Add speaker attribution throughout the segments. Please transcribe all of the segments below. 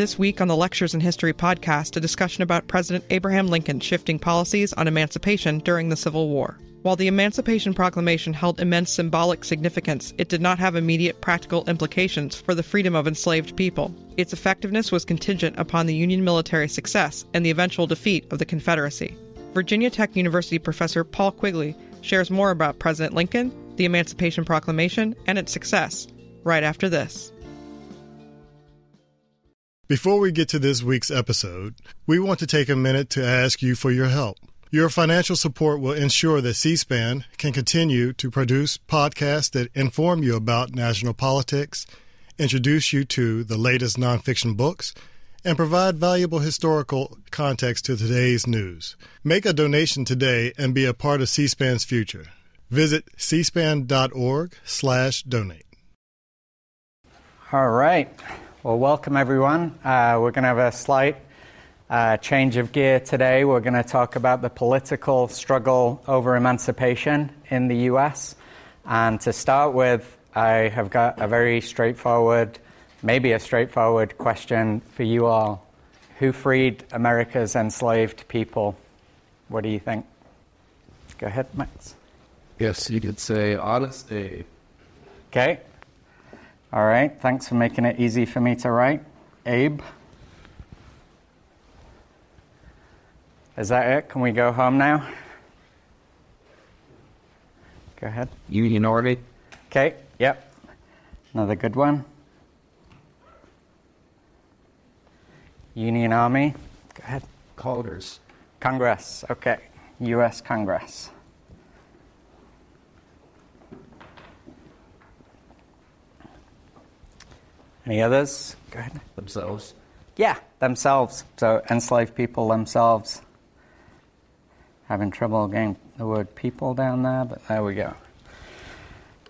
Speaker 1: This week on the Lectures in History podcast, a discussion about President Abraham Lincoln shifting policies on emancipation during the Civil War. While the Emancipation Proclamation held immense symbolic significance, it did not have immediate practical implications for the freedom of enslaved people. Its effectiveness was contingent upon the Union military success and the eventual defeat of the Confederacy. Virginia Tech University professor Paul Quigley shares more about President Lincoln, the Emancipation Proclamation, and its success right after this.
Speaker 2: Before we get to this week's episode, we want to take a minute to ask you for your help. Your financial support will ensure that C SPAN can continue to produce podcasts that inform you about national politics, introduce you to the latest nonfiction books, and provide valuable historical context to today's news. Make a donation today and be a part of C SPAN's future. Visit cspan.org slash donate.
Speaker 3: All right. Well, welcome everyone. Uh, we're going to have a slight uh, change of gear today. We're going to talk about the political struggle over emancipation in the US. And to start with, I have got a very straightforward, maybe a straightforward question for you all. Who freed America's enslaved people? What do you think? Go ahead, Max.
Speaker 4: Yes, you could say Honest Abe.
Speaker 3: Okay. All right. Thanks for making it easy for me to write. Abe. Is that it? Can we go home now? Go ahead.
Speaker 4: Union Army.
Speaker 3: Okay. Yep. Another good one. Union Army. Go ahead.
Speaker 4: Congress.
Speaker 3: Congress. Okay. U.S. Congress. Any others? Go ahead.
Speaker 4: Themselves.
Speaker 3: Yeah, themselves. So enslaved people themselves. Having trouble getting the word people down there, but there we go.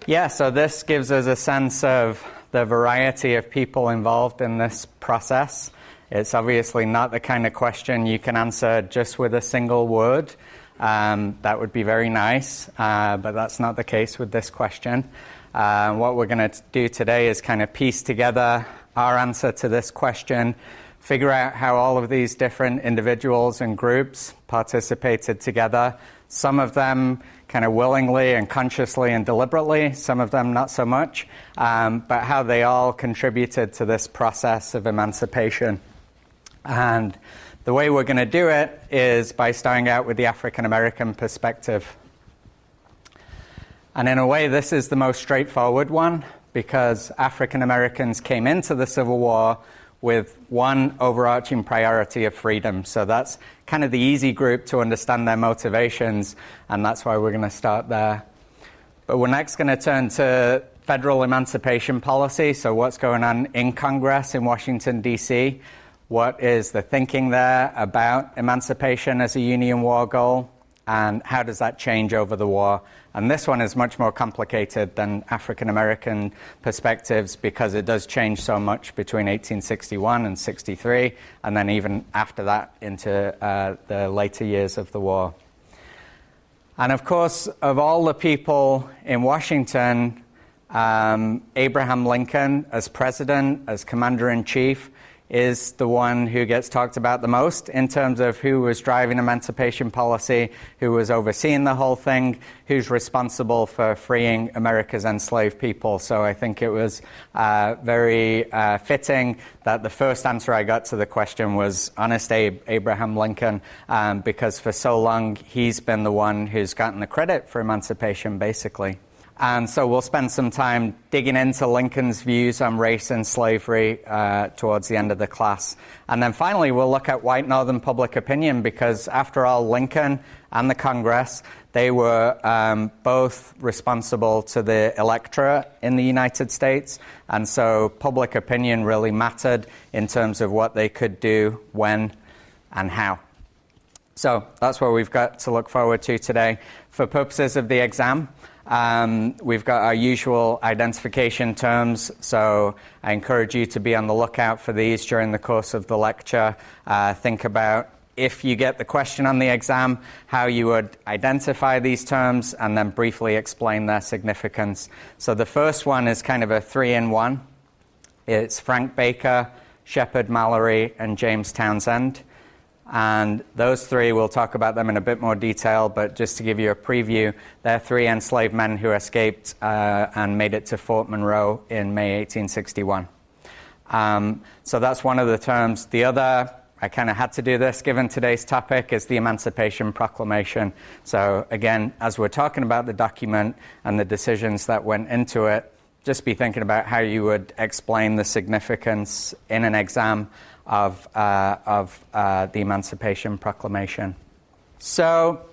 Speaker 3: Yeah, so this gives us a sense of the variety of people involved in this process. It's obviously not the kind of question you can answer just with a single word. Um, that would be very nice, uh, but that's not the case with this question. Uh, what we're going to do today is kind of piece together our answer to this question, figure out how all of these different individuals and groups participated together. Some of them kind of willingly and consciously and deliberately, some of them not so much, um, but how they all contributed to this process of emancipation. And the way we're going to do it is by starting out with the African American perspective. And in a way, this is the most straightforward one because African Americans came into the Civil War with one overarching priority of freedom. So that's kind of the easy group to understand their motivations, and that's why we're going to start there. But we're next going to turn to federal emancipation policy. So, what's going on in Congress in Washington, D.C.? What is the thinking there about emancipation as a Union war goal? And how does that change over the war? And this one is much more complicated than African American perspectives because it does change so much between 1861 and 63, and then even after that into uh, the later years of the war. And of course, of all the people in Washington, um, Abraham Lincoln, as president, as commander in chief, is the one who gets talked about the most in terms of who was driving emancipation policy, who was overseeing the whole thing, who's responsible for freeing America's enslaved people. So I think it was uh, very uh, fitting that the first answer I got to the question was honest Abe, Abraham Lincoln, um, because for so long he's been the one who's gotten the credit for emancipation, basically. And so we'll spend some time digging into Lincoln's views on race and slavery uh, towards the end of the class. And then finally, we'll look at white Northern public opinion because, after all, Lincoln and the Congress, they were um, both responsible to the electorate in the United States. And so public opinion really mattered in terms of what they could do, when, and how. So that's what we've got to look forward to today. For purposes of the exam, um, we've got our usual identification terms, so I encourage you to be on the lookout for these during the course of the lecture. Uh, think about if you get the question on the exam, how you would identify these terms and then briefly explain their significance. So the first one is kind of a three in one. It's Frank Baker, Shepard Mallory, and James Townsend. And those three, we'll talk about them in a bit more detail, but just to give you a preview, they're three enslaved men who escaped uh, and made it to Fort Monroe in May 1861. Um, so that's one of the terms. The other, I kind of had to do this given today's topic, is the Emancipation Proclamation. So again, as we're talking about the document and the decisions that went into it, just be thinking about how you would explain the significance in an exam of, uh, of uh, the Emancipation Proclamation. So,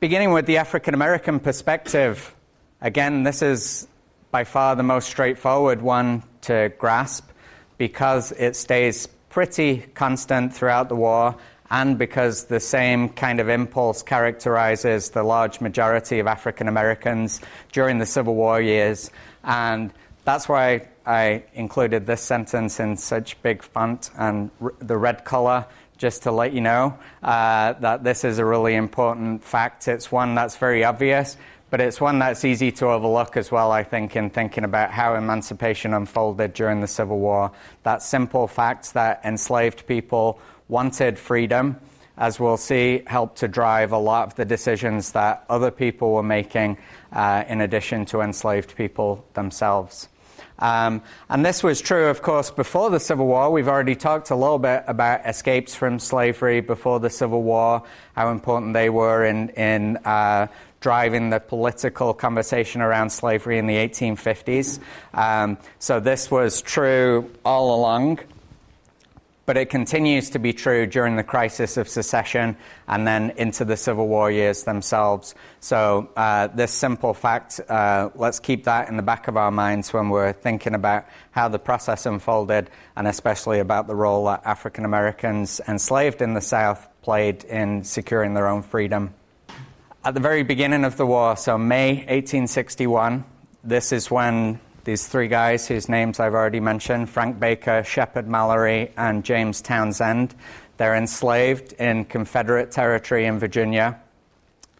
Speaker 3: beginning with the African American perspective, again, this is by far the most straightforward one to grasp because it stays pretty constant throughout the war and because the same kind of impulse characterizes the large majority of African Americans during the Civil War years. And that's why I included this sentence in such big font and r- the red color, just to let you know uh, that this is a really important fact. It's one that's very obvious, but it's one that's easy to overlook as well, I think, in thinking about how emancipation unfolded during the Civil War. That simple fact that enslaved people wanted freedom, as we'll see, helped to drive a lot of the decisions that other people were making, uh, in addition to enslaved people themselves. Um, and this was true, of course, before the Civil War. We've already talked a little bit about escapes from slavery before the Civil War, how important they were in, in uh, driving the political conversation around slavery in the 1850s. Um, so this was true all along but it continues to be true during the crisis of secession and then into the Civil War years themselves. So, uh, this simple fact, uh, let's keep that in the back of our minds when we're thinking about how the process unfolded and especially about the role that African Americans enslaved in the South played in securing their own freedom. At the very beginning of the war, so May 1861, this is when these three guys whose names I've already mentioned Frank Baker, Shepard Mallory, and James Townsend. They're enslaved in Confederate territory in Virginia.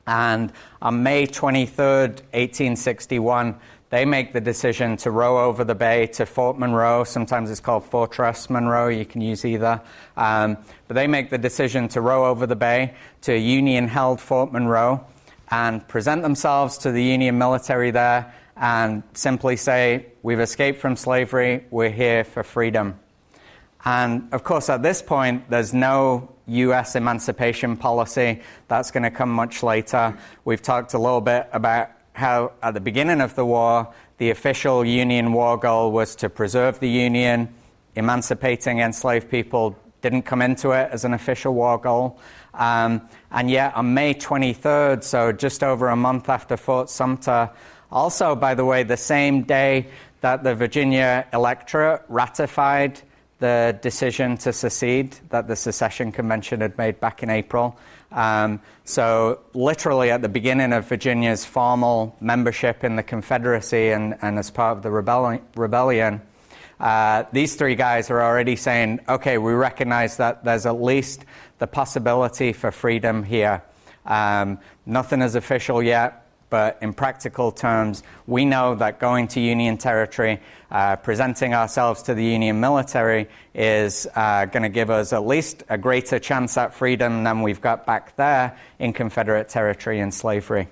Speaker 3: And on May 23rd, 1861, they make the decision to row over the bay to Fort Monroe. Sometimes it's called Fortress Monroe. You can use either. Um, but they make the decision to row over the bay to Union held Fort Monroe and present themselves to the Union military there and simply say, We've escaped from slavery, we're here for freedom. And of course, at this point, there's no US emancipation policy. That's going to come much later. We've talked a little bit about how, at the beginning of the war, the official Union war goal was to preserve the Union. Emancipating enslaved people didn't come into it as an official war goal. Um, and yet, on May 23rd, so just over a month after Fort Sumter, also, by the way, the same day that the Virginia electorate ratified the decision to secede that the secession convention had made back in April. Um, so, literally at the beginning of Virginia's formal membership in the Confederacy and, and as part of the rebellion, rebellion uh, these three guys are already saying, okay, we recognize that there's at least the possibility for freedom here. Um, nothing is official yet, but in practical terms, we know that going to Union territory, uh, presenting ourselves to the Union military, is uh, going to give us at least a greater chance at freedom than we've got back there in Confederate territory and slavery.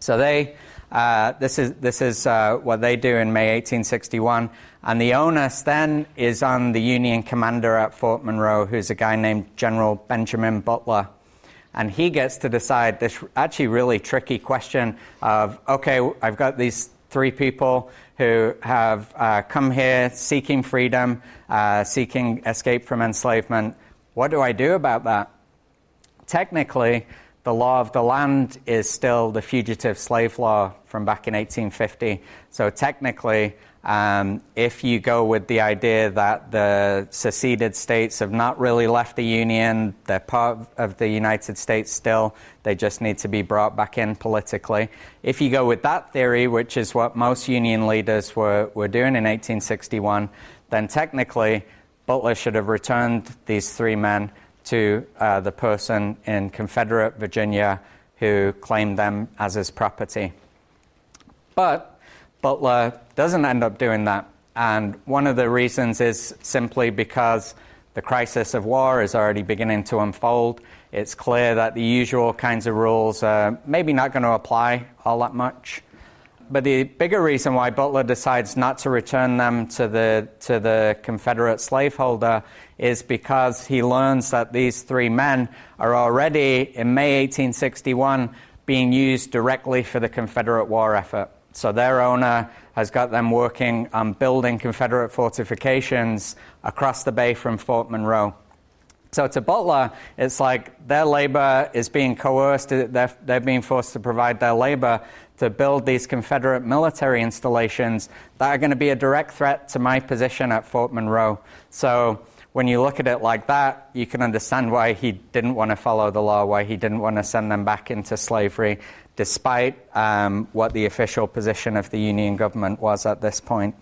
Speaker 3: So they, uh, this is, this is uh, what they do in May 1861. And the onus then is on the Union commander at Fort Monroe, who's a guy named General Benjamin Butler and he gets to decide this actually really tricky question of okay, I've got these three people who have uh, come here seeking freedom, uh, seeking escape from enslavement. What do I do about that? Technically, the law of the land is still the fugitive slave law from back in 1850. So technically, um, if you go with the idea that the seceded states have not really left the Union, they're part of the United States still, they just need to be brought back in politically. If you go with that theory, which is what most Union leaders were, were doing in 1861, then technically Butler should have returned these three men to uh, the person in Confederate Virginia who claimed them as his property. But Butler doesn't end up doing that. And one of the reasons is simply because the crisis of war is already beginning to unfold. It's clear that the usual kinds of rules are maybe not going to apply all that much. But the bigger reason why Butler decides not to return them to the, to the Confederate slaveholder is because he learns that these three men are already, in May 1861, being used directly for the Confederate war effort. So their owner has got them working on building Confederate fortifications across the bay from Fort Monroe. So to Butler, it's like their labor is being coerced, they're, they're being forced to provide their labor to build these Confederate military installations that are going to be a direct threat to my position at Fort Monroe. So when you look at it like that, you can understand why he didn't want to follow the law, why he didn't want to send them back into slavery, despite um, what the official position of the Union government was at this point.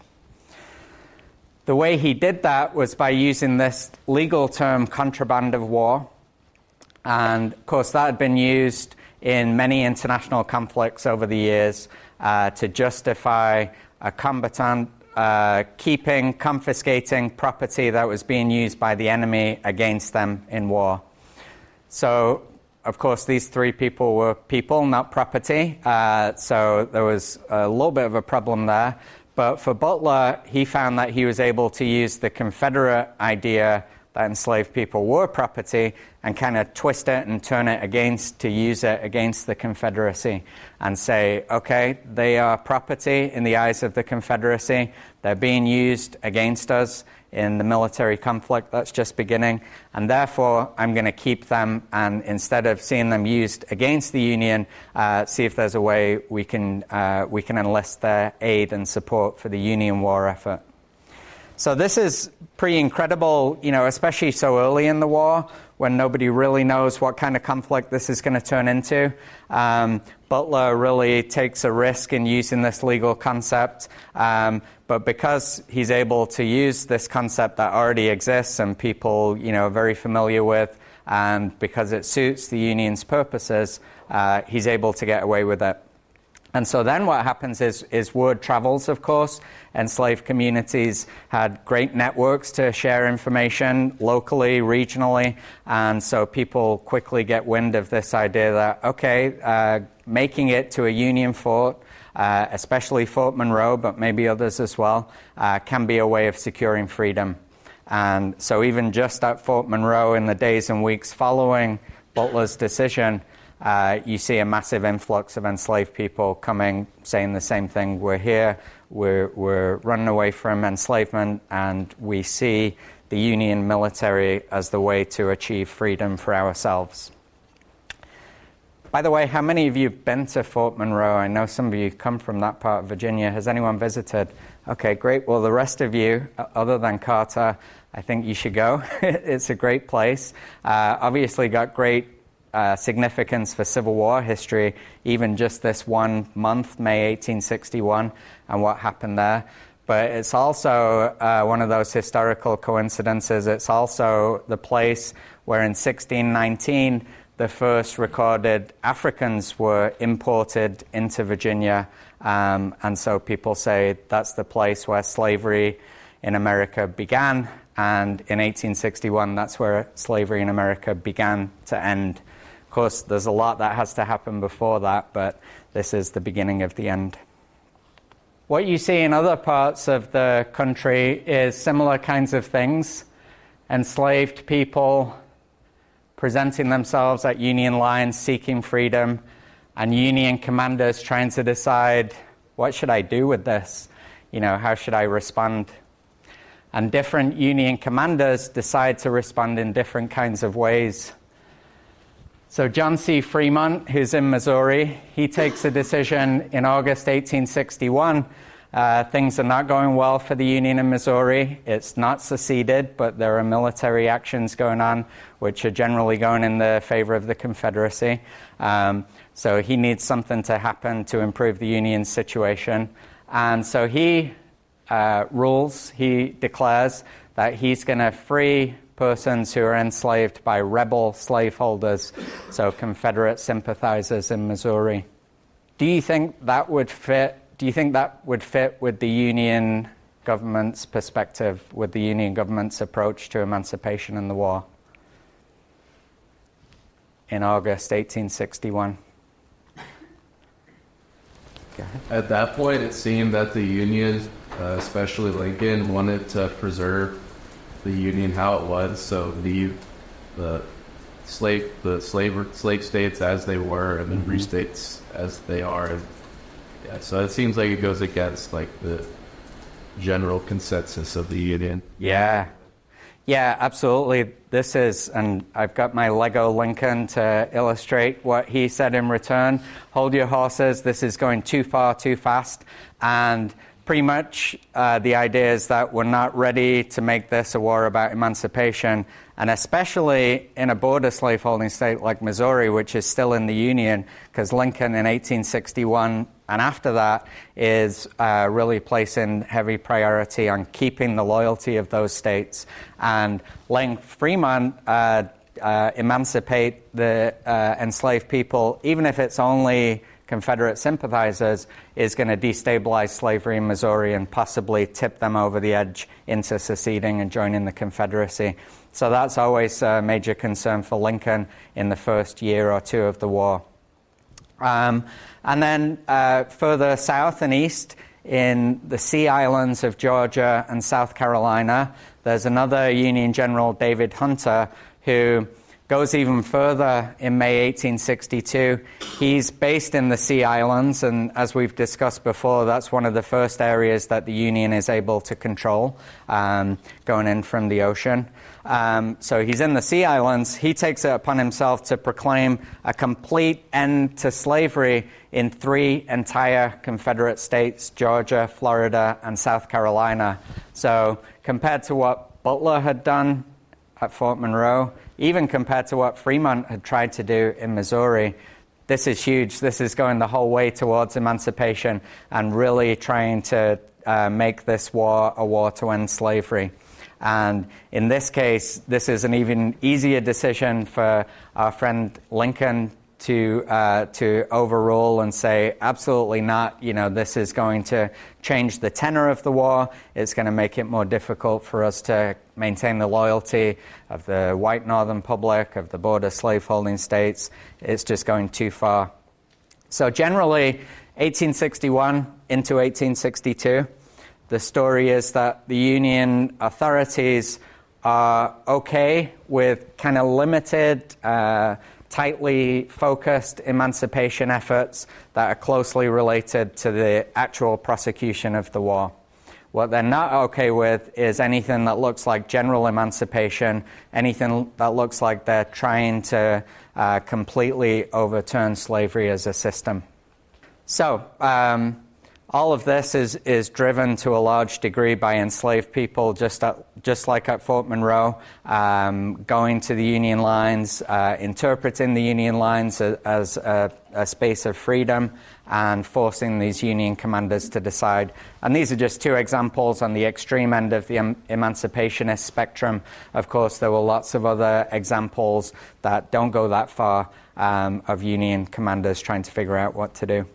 Speaker 3: The way he did that was by using this legal term, contraband of war. And of course, that had been used in many international conflicts over the years uh, to justify a combatant uh, keeping, confiscating property that was being used by the enemy against them in war. So, of course, these three people were people, not property. Uh, so there was a little bit of a problem there. But for Butler, he found that he was able to use the Confederate idea that enslaved people were property and kind of twist it and turn it against to use it against the Confederacy and say, okay, they are property in the eyes of the Confederacy. They're being used against us in the military conflict. That's just beginning, and therefore I'm going to keep them and instead of seeing them used against the Union, uh, see if there's a way we can, uh, we can enlist their aid and support for the Union war effort. So this is pretty incredible, you know, especially so early in the war when nobody really knows what kind of conflict this is going to turn into. Um, Butler really takes a risk in using this legal concept, um, but because he's able to use this concept that already exists and people, you know, are very familiar with, and because it suits the union's purposes, uh, he's able to get away with it. And so then what happens is, is word travels, of course. Enslaved communities had great networks to share information locally, regionally. And so people quickly get wind of this idea that, okay, uh, making it to a Union fort, uh, especially Fort Monroe, but maybe others as well, uh, can be a way of securing freedom. And so even just at Fort Monroe in the days and weeks following Butler's decision, uh, you see a massive influx of enslaved people coming, saying the same thing. We're here, we're, we're running away from enslavement, and we see the Union military as the way to achieve freedom for ourselves. By the way, how many of you have been to Fort Monroe? I know some of you come from that part of Virginia. Has anyone visited? Okay, great. Well, the rest of you, other than Carter, I think you should go. it's a great place. Uh, obviously, got great uh, significance for Civil War history, even just this one month, May 1861, and what happened there. But it's also uh, one of those historical coincidences. It's also the place where in 1619 the first recorded Africans were imported into Virginia. Um, and so people say that's the place where slavery in America began. And in 1861, that's where slavery in America began to end course, there's a lot that has to happen before that, but this is the beginning of the end. What you see in other parts of the country is similar kinds of things enslaved people presenting themselves at Union lines seeking freedom, and Union commanders trying to decide what should I do with this? You know, how should I respond? And different Union commanders decide to respond in different kinds of ways. So, John C. Fremont, who's in Missouri, he takes a decision in August 1861. Uh, things are not going well for the Union in Missouri. It's not seceded, but there are military actions going on, which are generally going in the favor of the Confederacy. Um, so he needs something to happen to improve the Union's situation. And so he uh, rules, he declares that he's going to free persons who are enslaved by rebel slaveholders, so Confederate sympathizers in Missouri. Do you think that would fit? Do you think that would fit with the Union government's perspective with the Union government's approach to emancipation in the war in August 1861.
Speaker 4: At that point, it seemed that the Union, uh, especially Lincoln, wanted to preserve the Union how it was, so leave the slave the slave slave states as they were and the mm-hmm. free states as they are. And, yeah, so it seems like it goes against like the general consensus of the Union.
Speaker 3: Yeah. Yeah, absolutely. This is, and I've got my Lego Lincoln to illustrate what he said in return. Hold your horses. This is going too far, too fast. And pretty much uh, the idea is that we're not ready to make this a war about emancipation. And especially in a border slaveholding state like Missouri, which is still in the Union, because Lincoln in 1861 and after that is uh, really placing heavy priority on keeping the loyalty of those states and letting Fremont uh, uh, emancipate the uh, enslaved people, even if it's only Confederate sympathizers, is going to destabilize slavery in Missouri and possibly tip them over the edge into seceding and joining the Confederacy. So that's always a major concern for Lincoln in the first year or two of the war. Um, and then uh, further south and east in the Sea Islands of Georgia and South Carolina, there's another Union General, David Hunter, who goes even further in May 1862. He's based in the Sea Islands, and as we've discussed before, that's one of the first areas that the Union is able to control, um, going in from the ocean. Um, so he's in the Sea Islands. He takes it upon himself to proclaim a complete end to slavery in three entire Confederate states Georgia, Florida, and South Carolina. So, compared to what Butler had done at Fort Monroe, even compared to what Fremont had tried to do in Missouri, this is huge. This is going the whole way towards emancipation and really trying to uh, make this war a war to end slavery. And in this case, this is an even easier decision for our friend Lincoln to uh, to overrule and say absolutely not. You know, this is going to change the tenor of the war. It's going to make it more difficult for us to maintain the loyalty of the white northern public of the border slaveholding states. It's just going too far. So generally, 1861 into 1862. The story is that the Union authorities are okay with kind of limited, uh, tightly focused emancipation efforts that are closely related to the actual prosecution of the war. What they're not okay with is anything that looks like general emancipation, anything that looks like they're trying to uh, completely overturn slavery as a system. So, um, all of this is, is driven to a large degree by enslaved people, just, at, just like at Fort Monroe, um, going to the Union lines, uh, interpreting the Union lines as, a, a, space of freedom, and forcing these Union commanders to decide. And these are just two examples on the extreme end of the em- emancipationist spectrum. Of course, there were lots of other examples that don't go that far um, of Union commanders trying to figure out what to do.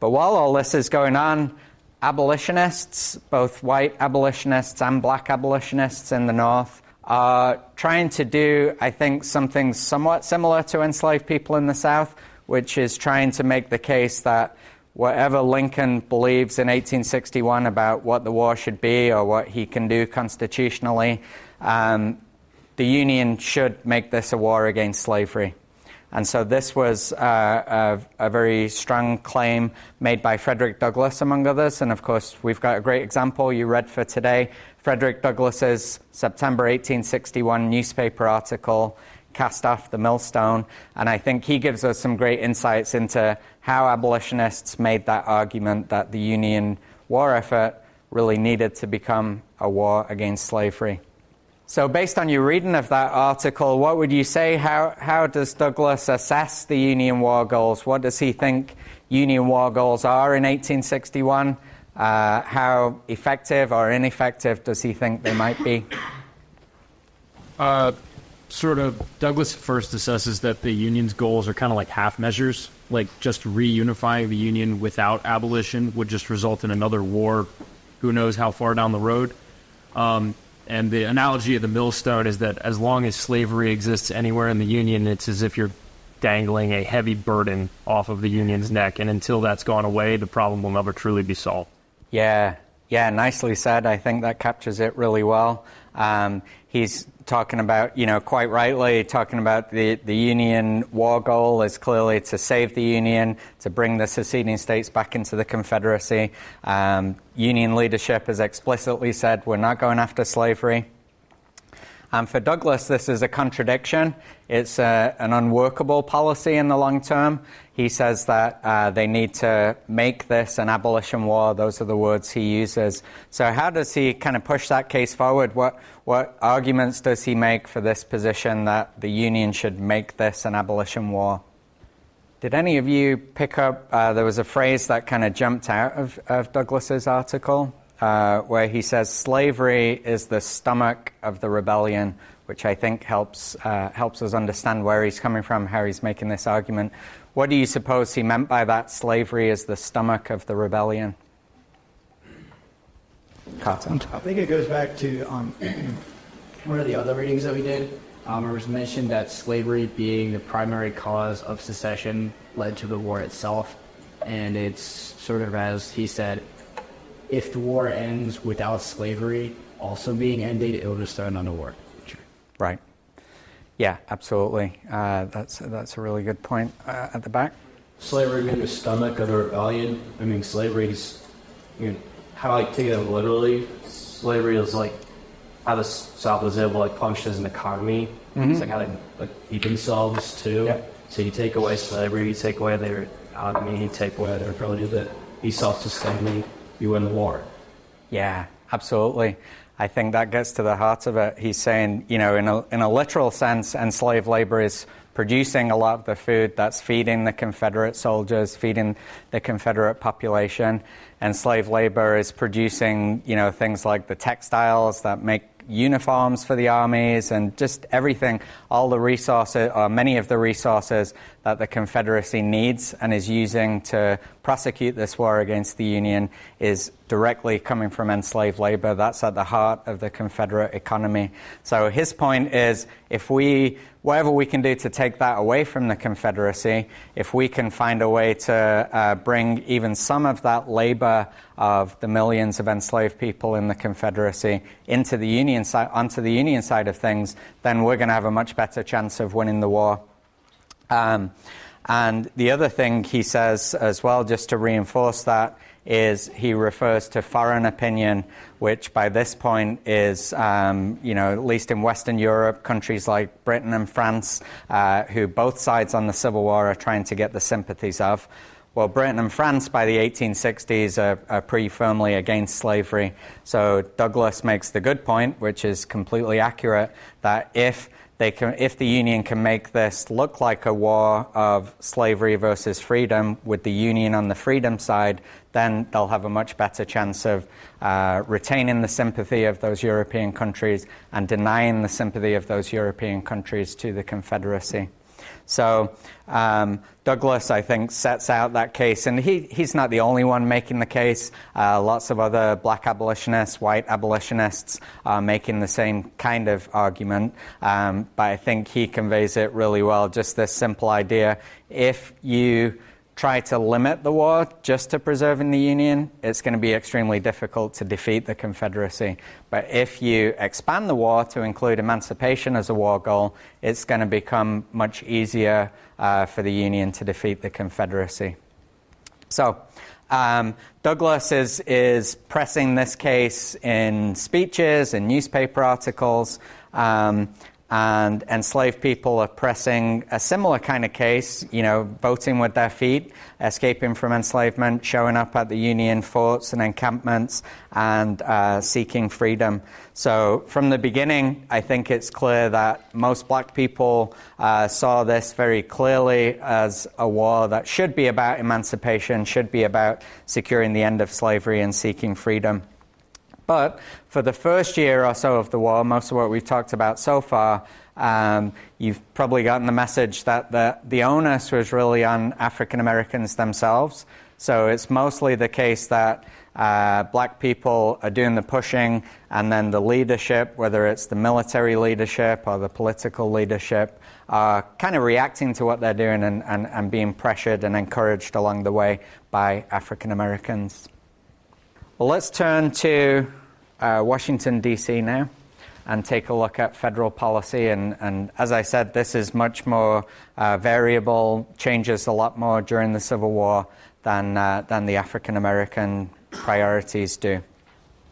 Speaker 3: But while all this is going on, abolitionists, both white abolitionists and black abolitionists in the North, are trying to do, I think, something somewhat similar to enslaved people in the South, which is trying to make the case that whatever Lincoln believes in 1861 about what the war should be or what he can do constitutionally, um, the Union should make this a war against slavery. And so this was uh, a, a, very strong claim made by Frederick Douglass, among others. And of course, we've got a great example you read for today Frederick Douglass's September 1861 newspaper article, Cast Off the Millstone. And I think he gives us some great insights into how abolitionists made that argument that the Union war effort really needed to become a war against slavery. So, based on your reading of that article, what would you say? How, how does Douglass assess the Union war goals? What does he think Union war goals are in 1861? Uh, how effective or ineffective does he think they might be?
Speaker 5: Uh, sort of, Douglass first assesses that the Union's goals are kind of like half measures. Like just reunifying the Union without abolition would just result in another war who knows how far down the road. Um, and the analogy of the millstone is that as long as slavery exists anywhere in the Union, it's as if you're dangling a heavy burden off of the Union's neck. And until that's gone away, the problem will never truly be solved.
Speaker 3: Yeah, yeah, nicely said. I think that captures it really well. Um, he's talking about, you know, quite rightly, talking about the, the Union war goal is clearly to save the Union, to bring the seceding states back into the Confederacy. Um, Union leadership has explicitly said we're not going after slavery. And for Douglass, this is a contradiction. It's a, an unworkable policy in the long term. He says that uh, they need to make this an abolition war. Those are the words he uses. So, how does he kind of push that case forward? What, what arguments does he make for this position that the Union should make this an abolition war? Did any of you pick up? Uh, there was a phrase that kind of jumped out of, of Douglass's article uh, where he says slavery is the stomach of the rebellion, which I think helps uh, helps us understand where he's coming from, how he's making this argument. What do you suppose he meant by that? Slavery is the stomach of the rebellion.
Speaker 6: Carter. I think it goes back to um, one of the other readings that we did. Um, it was mentioned that slavery being the primary cause of secession led to the war itself. And it's sort of as he said, if the war ends without slavery also being ended, it will just start another war.
Speaker 3: Right. Yeah, absolutely. Uh, that's that's a really good point uh, at the back.
Speaker 7: Slavery being the stomach of the rebellion. I mean, slavery is, you know, how I take it literally. Slavery is like how the South was able to like function as an economy. Mm-hmm. It's like how they like feed themselves too. Yep. So you take away slavery, you take away their economy, you take away their ability to be self-sustaining you win the Lord.
Speaker 3: Yeah, absolutely. I think that gets to the heart of it. He's saying, you know, in a, in a literal sense, enslaved labor is producing a lot of the food that's feeding the Confederate soldiers, feeding the Confederate population. Enslaved labor is producing, you know, things like the textiles that make uniforms for the armies and just everything, all the resources, or many of the resources that the Confederacy needs and is using to prosecute this war against the Union is directly coming from enslaved labor. That's at the heart of the Confederate economy. So his point is if we, whatever we can do to take that away from the Confederacy, if we can find a way to uh, bring even some of that labor of the millions of enslaved people in the Confederacy into the Union side, onto the Union side of things, then we're going to have a much better chance of winning the war. Um, and the other thing he says as well, just to reinforce that, is he refers to foreign opinion, which by this point is, um, you know, at least in Western Europe, countries like Britain and France, uh, who both sides on the Civil War are trying to get the sympathies of. Well, Britain and France by the 1860s are, are, pretty firmly against slavery. So Douglass makes the good point, which is completely accurate, that if they can, if the Union can make this look like a war of slavery versus freedom, with the Union on the freedom side, then they'll have a much better chance of uh, retaining the sympathy of those European countries and denying the sympathy of those European countries to the Confederacy. So um, Douglass, I think, sets out that case, and he, he's not the only one making the case. Uh, lots of other black abolitionists, white abolitionists are making the same kind of argument, um, but I think he conveys it really well. Just this simple idea: if you try to limit the war just to preserving the Union, it's going to be extremely difficult to defeat the Confederacy. But if you expand the war to include emancipation as a war goal, it's going to become much easier uh, for the Union to defeat the Confederacy. So, um, Douglass is, is pressing this case in speeches, in newspaper articles. Um, and enslaved people are pressing a similar kind of case, you know, voting with their feet, escaping from enslavement, showing up at the Union forts and encampments, and uh, seeking freedom. So, from the beginning, I think it's clear that most black people uh, saw this very clearly as a war that should be about emancipation, should be about securing the end of slavery and seeking freedom. But for the first year or so of the war, most of what we've talked about so far, um, you've probably gotten the message that the, the onus was really on African Americans themselves. So it's mostly the case that uh, black people are doing the pushing, and then the leadership, whether it's the military leadership or the political leadership, are kind of reacting to what they're doing and, and, and being pressured and encouraged along the way by African Americans. Well, let's turn to uh, Washington, D.C. now and take a look at federal policy. And, and as I said, this is much more uh, variable, changes a lot more during the Civil War than, uh, than the African American priorities do.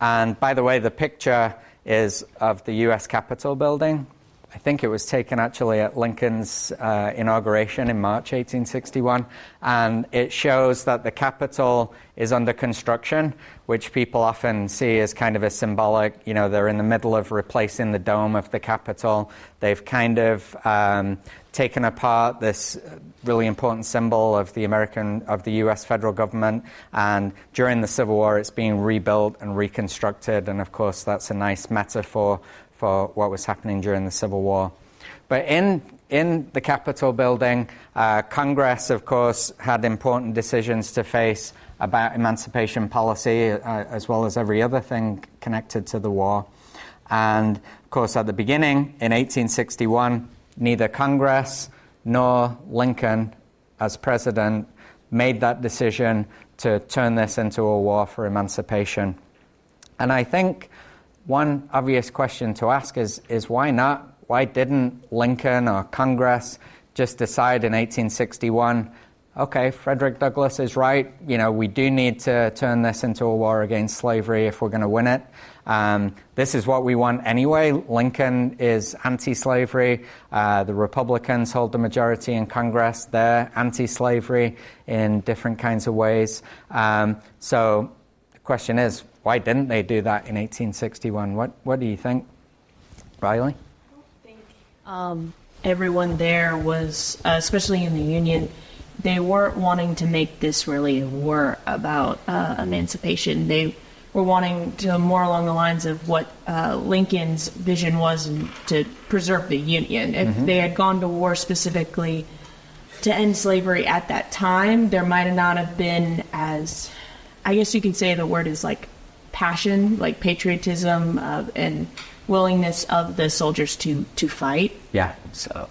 Speaker 3: And by the way, the picture is of the U.S. Capitol building. I think it was taken actually at Lincoln's uh, inauguration in March 1861. And it shows that the Capitol is under construction, which people often see as kind of a symbolic, you know, they're in the middle of replacing the dome of the Capitol. They've kind of um, taken apart this really important symbol of the American, of the US federal government. And during the Civil War, it's being rebuilt and reconstructed. And of course, that's a nice metaphor for what was happening during the Civil War. But in, in the Capitol building, uh, Congress, of course, had important decisions to face about emancipation policy, uh, as well as every other thing connected to the war. And of course, at the beginning, in 1861, neither Congress nor Lincoln, as president, made that decision to turn this into a war for emancipation. And I think one obvious question to ask is, is why not? Why didn't Lincoln or Congress just decide in 1861, okay, Frederick Douglass is right, you know, we do need to turn this into a war against slavery if we're going to win it. Um, this is what we want anyway. Lincoln is anti slavery. Uh, the Republicans hold the majority in Congress. They're anti slavery in different kinds of ways. Um, so the question is why didn't they do that in 1861? What, what do you think, Riley?
Speaker 8: Um, everyone there was, uh, especially in the Union, they weren't wanting to make this really a war about uh, emancipation. They were wanting to more along the lines of what uh, Lincoln's vision was to preserve the Union. If mm-hmm. they had gone to war specifically to end slavery at that time, there might not have been as, I guess you could say the word is like passion, like patriotism uh, and willingness of the soldiers to to fight.
Speaker 3: Yeah. So.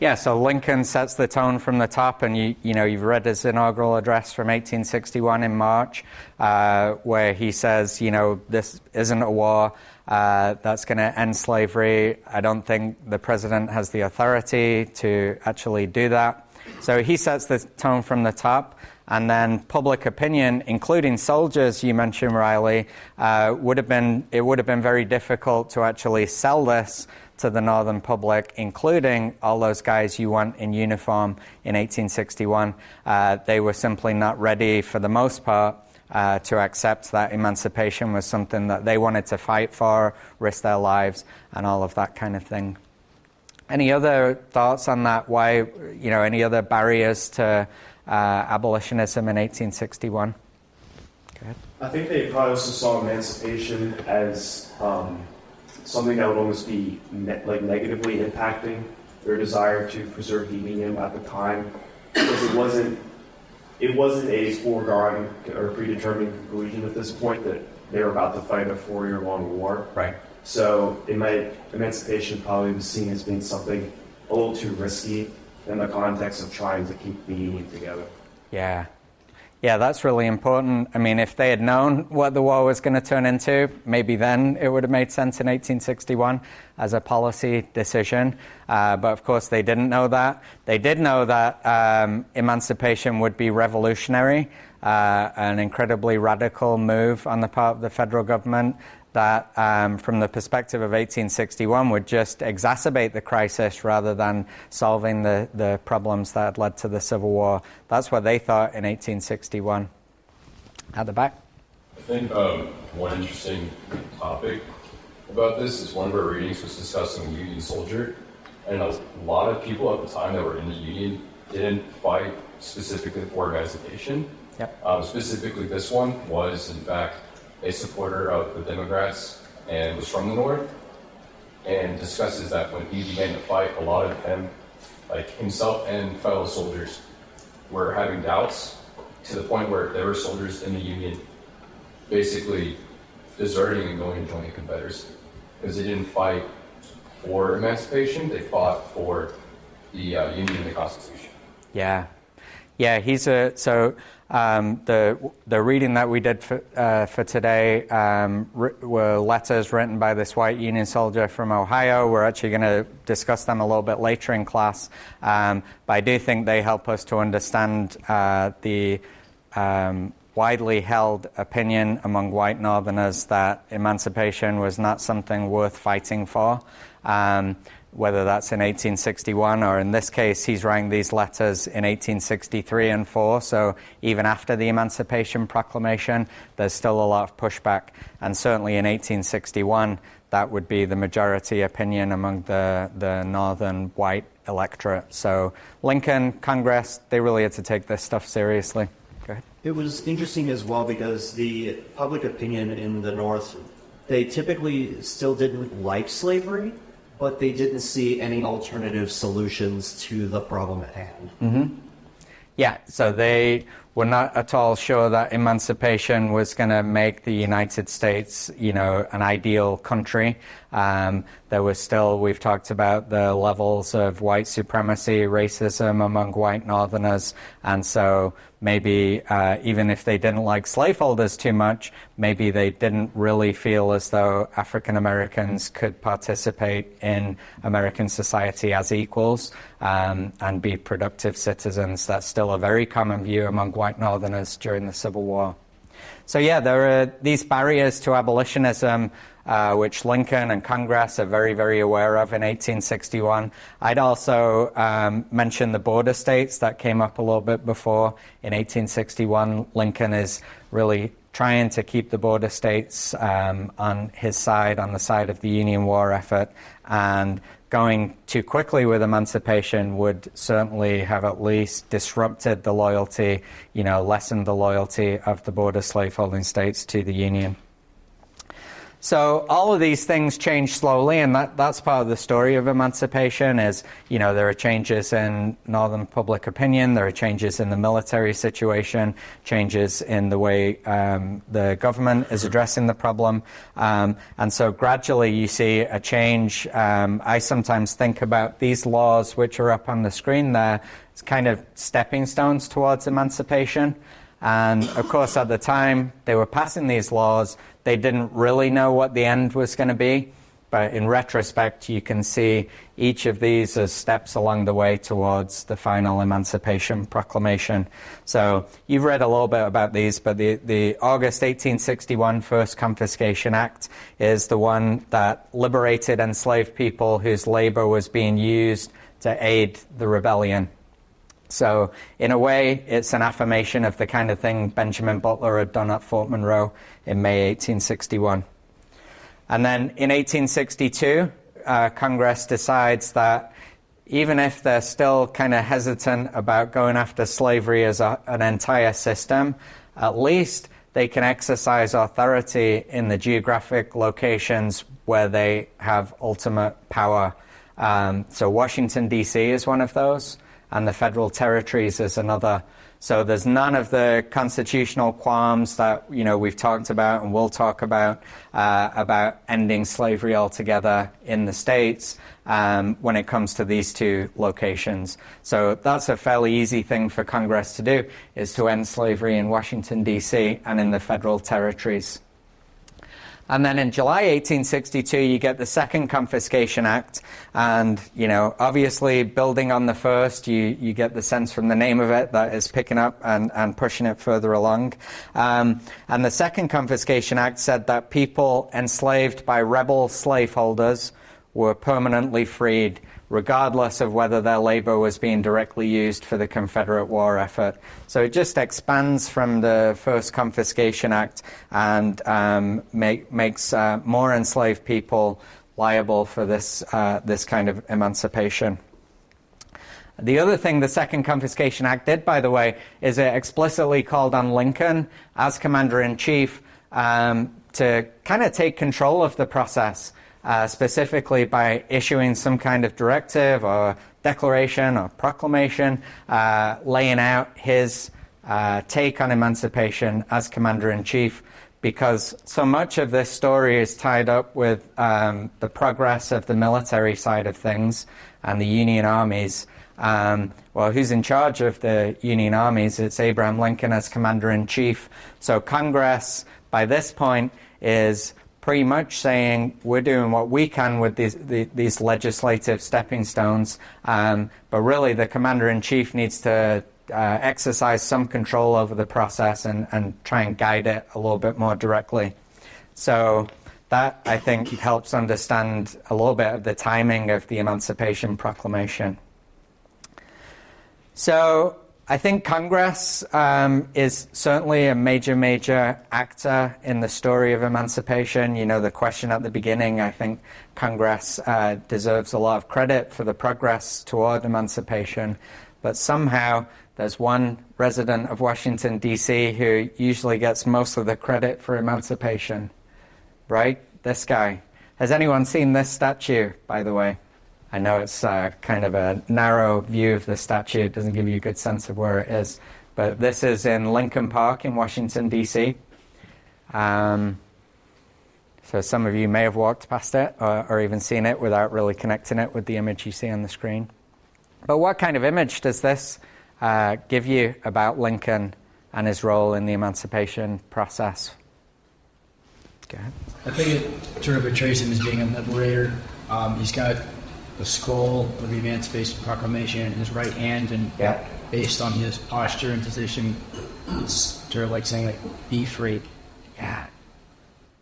Speaker 3: Yeah, so Lincoln sets the tone from the top, and you, you know you've read his inaugural address from 1861 in March, uh, where he says, you know, this isn't a war uh, that's going to end slavery. I don't think the president has the authority to actually do that. So he sets the tone from the top. And then public opinion, including soldiers, you mentioned, Riley, uh, would have been, it would have been very difficult to actually sell this to the northern public, including all those guys you want in uniform in 1861. Uh, they were simply not ready, for the most part, uh, to accept that emancipation was something that they wanted to fight for, risk their lives, and all of that kind of thing. Any other thoughts on that? Why, you know, any other barriers to abolitionism in 1861.
Speaker 9: I think they probably also saw emancipation as um, something that would almost be ne- like negatively impacting their desire to preserve the union at the time, because it wasn't it wasn't a foregone or predetermined conclusion at this point that they were about to fight a four year long war.
Speaker 3: Right.
Speaker 9: So it might emancipation probably was seen as being something a little too risky in the context of trying to keep the union together.
Speaker 3: Yeah. Yeah, that's really important. I mean, if they had known what the war was going to turn into, maybe then it would have made sense in 1861 as a policy decision. Uh, but of course, they didn't know that. They did know that um, emancipation would be revolutionary, uh, an incredibly radical move on the part of the federal government that, um, from the perspective of 1861, would just exacerbate the crisis rather than solving the, the problems that had led to the Civil War. That's what they thought in 1861. At the back.
Speaker 10: I think um, one interesting topic about this is one of our readings was discussing the Union soldier, and a lot of people at the time that were in the Union didn't fight specifically for emancipation.
Speaker 3: Yep.
Speaker 10: Um, specifically, this one was, in fact, a supporter of the Democrats and was from the North, and discusses that when he began to fight, a lot of them, like himself and fellow soldiers, were having doubts to the point where there were soldiers in the Union basically deserting and going to join the Confederacy because they didn't fight for emancipation; they fought for the uh, Union and the Constitution.
Speaker 3: Yeah, yeah. He's a so um, the the reading that we did for, uh, for today um, were letters written by this white Union soldier from Ohio. We're actually going to discuss them a little bit later in class, um, but I do think they help us to understand uh, the um, widely held opinion among white Northerners that emancipation was not something worth fighting for. Um, whether that's in 1861 or in this case, he's writing these letters in 1863 and 4. So even after the Emancipation Proclamation, there's still a lot of pushback. And certainly in 1861, that would be the majority opinion among the, the northern white electorate. So Lincoln, Congress, they really had to take this stuff seriously. Go ahead.
Speaker 7: It was interesting as well because the public opinion in the North, they typically still didn't like slavery but they didn't see any alternative solutions to the problem at hand.
Speaker 3: Mm-hmm. Yeah, so they were not at all sure that emancipation was going to make the United States, you know, an ideal country. Um, there was still, we've talked about the levels of white supremacy, racism among white Northerners, and so maybe uh, even if they didn't like slaveholders too much, maybe they didn't really feel as though African Americans could participate in American society as equals um, and be productive citizens. That's still a very common view among white Northerners during the Civil War. So, yeah, there are these barriers to abolitionism uh, which Lincoln and Congress are very, very aware of in 1861. I'd also um, mention the border states that came up a little bit before. In 1861, Lincoln is really trying to keep the border states um, on his side, on the side of the Union war effort, and going too quickly with emancipation would certainly have at least disrupted the loyalty, you know, lessened the loyalty of the border slaveholding states to the Union. So all of these things change slowly, and that, that's part of the story of emancipation. Is you know there are changes in northern public opinion, there are changes in the military situation, changes in the way um, the government is addressing the problem, um, and so gradually you see a change. Um, I sometimes think about these laws, which are up on the screen there, as kind of stepping stones towards emancipation. And of course, at the time they were passing these laws, they didn't really know what the end was going to be. But in retrospect, you can see each of these as steps along the way towards the final Emancipation Proclamation. So you've read a little bit about these, but the, the August 1861 First Confiscation Act is the one that liberated enslaved people whose labor was being used to aid the rebellion. So, in a way, it's an affirmation of the kind of thing Benjamin Butler had done at Fort Monroe in May 1861. And then in 1862, uh, Congress decides that even if they're still kind of hesitant about going after slavery as a, an entire system, at least they can exercise authority in the geographic locations where they have ultimate power. Um, so, Washington, D.C. is one of those and the federal territories is another. So there's none of the constitutional qualms that you know we've talked about and will talk about uh, about ending slavery altogether in the states um, when it comes to these two locations. So that's a fairly easy thing for Congress to do: is to end slavery in Washington D.C. and in the federal territories. And then in July 1862, you get the Second Confiscation Act. And, you know, obviously building on the first, you, you get the sense from the name of it that is picking up and, and pushing it further along. Um, and the Second Confiscation Act said that people enslaved by rebel slaveholders were permanently freed regardless of whether their labor was being directly used for the Confederate war effort. So it just expands from the First Confiscation Act and um, make, makes uh, more enslaved people liable for this, uh, this kind of emancipation. The other thing the Second Confiscation Act did, by the way, is it explicitly called on Lincoln as Commander in Chief um, to kind of take control of the process uh, specifically by issuing some kind of directive or declaration or proclamation uh, laying out his uh, take on emancipation as commander in chief because so much of this story is tied up with um, the progress of the military side of things and the Union armies. Um, well, who's in charge of the Union armies? It's Abraham Lincoln as commander in chief. So Congress, by this point, is pretty much saying we're doing what we can with these, the, these legislative stepping stones, um, but really the commander in chief needs to uh, exercise some control over the process and, and try and guide it a little bit more directly. So that, I think, helps understand a little bit of the timing of the Emancipation Proclamation. So I think Congress um, is certainly a major, major actor in the story of emancipation. You know, the question at the beginning, I think Congress uh, deserves a lot of credit for the progress toward emancipation, but somehow there's one resident of Washington, D.C., who usually gets most of the credit for emancipation, right? This guy. Has anyone seen this statue, by the way? I know it's uh, kind of a narrow view of the statue, it doesn't give you a good sense of where it is. But this is in Lincoln Park in Washington, D.C. Um, so some of you may have walked past it or, or even seen it without really connecting it with the image you see on the screen. But what kind of image does this uh, give you about Lincoln and his role in the emancipation process? Go ahead.
Speaker 6: I think it sort of portrays him as being a liberator. Um, he's got the skull of the Emancipation Proclamation in his right hand, and
Speaker 3: yeah.
Speaker 6: based on his posture and position, it's sort of like saying, like, be free.
Speaker 3: Yeah.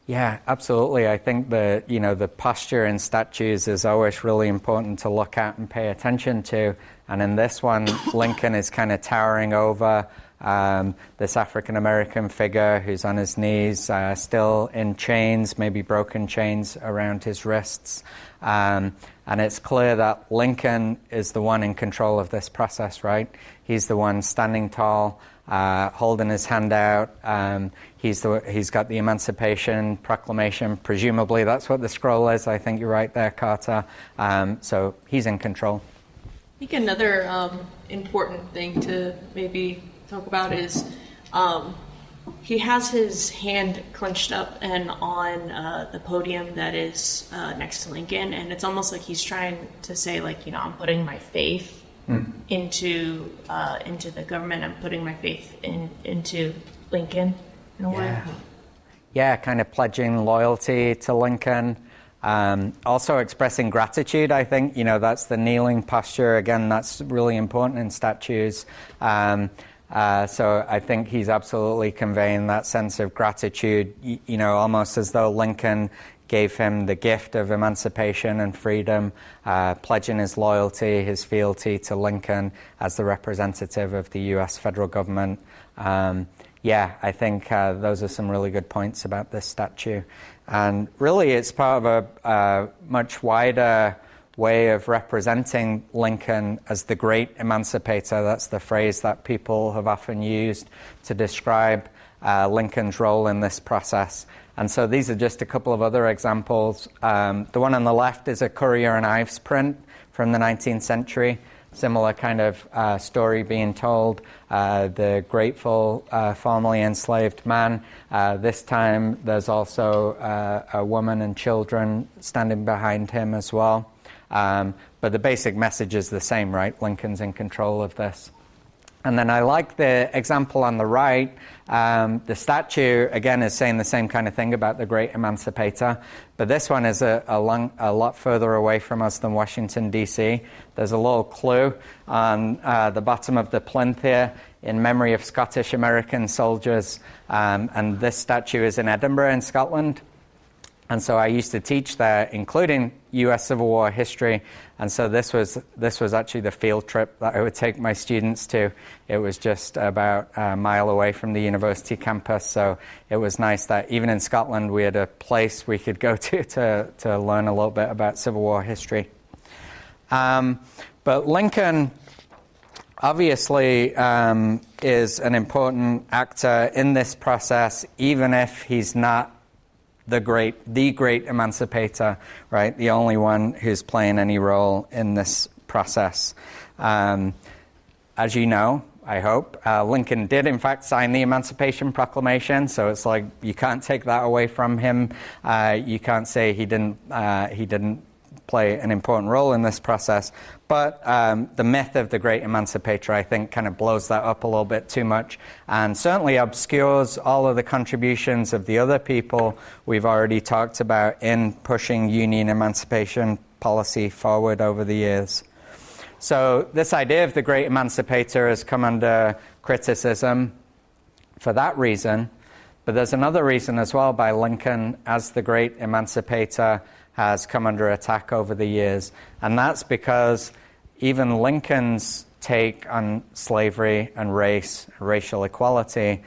Speaker 3: Yeah, absolutely. I think the you know the posture in statues is always really important to look at and pay attention to. And in this one, Lincoln is kind of towering over um, this African American figure who's on his knees, uh, still in chains, maybe broken chains around his wrists. Um, and it's clear that Lincoln is the one in control of this process, right? He's the one standing tall, uh, holding his hand out. Um, he's, the, he's got the Emancipation Proclamation. Presumably, that's what the scroll is. I think you're right there, Carter. Um, so he's in control.
Speaker 11: I think another um, important thing to maybe talk about is um, he has his hand clenched up and on uh, the podium that is uh, next to Lincoln, and it's almost like he's trying to say, like, you know, I'm putting my faith mm. into uh, into the government. I'm putting my faith in into Lincoln. In a
Speaker 3: yeah. way. Yeah, kind of pledging loyalty to Lincoln. Um, also expressing gratitude, I think, you know, that's the kneeling posture. Again, that's really important in statues. Um, uh, so I think he's absolutely conveying that sense of gratitude, you, you, know, almost as though Lincoln gave him the gift of emancipation and freedom, uh, pledging his loyalty, his fealty to Lincoln as the representative of the U.S. federal government. Um, yeah, I think uh, those are some really good points about this statue. And really, it's part of a, a much wider way of representing Lincoln as the great emancipator. That's the phrase that people have often used to describe uh, Lincoln's role in this process. And so these are just a couple of other examples. Um, the one on the left is a Currier and Ives print from the 19th century similar kind of uh, story being told. Uh, the grateful, uh, formerly enslaved man. Uh, this time, there's also uh, a woman and children standing behind him as well. Um, but the basic message is the same, right? Lincoln's in control of this. And then I like the example on the right. Um, the statue, again, is saying the same kind of thing about the great emancipator, but this one is a, a, long, a lot further away from us than Washington, D.C. There's a little clue on uh, the bottom of the plinth here in memory of Scottish American soldiers, um, and this statue is in Edinburgh, in Scotland. And so I used to teach there, including U.S. Civil War history. And so this was this was actually the field trip that I would take my students to. It was just about a mile away from the university campus. So it was nice that even in Scotland we had a place we could go to to, to learn a little bit about Civil War history. Um, but Lincoln obviously um, is an important actor in this process, even if he's not the great, the great emancipator, right? The only one who's playing any role in this process. Um, as you know, I hope. Uh, Lincoln did, in fact, sign the Emancipation Proclamation, so it's like you can't take that away from him. Uh, you can't say he didn't, uh, he didn't play an important role in this process. But um, the myth of the great emancipator, I think, kind of blows that up a little bit too much and certainly obscures all of the contributions of the other people we've already talked about in pushing union emancipation policy forward over the years. So, this idea of the great emancipator has come under criticism for that reason. But there's another reason as well by Lincoln as the great emancipator has come under attack over the years. And that's because even Lincoln's take on slavery and race, racial equality,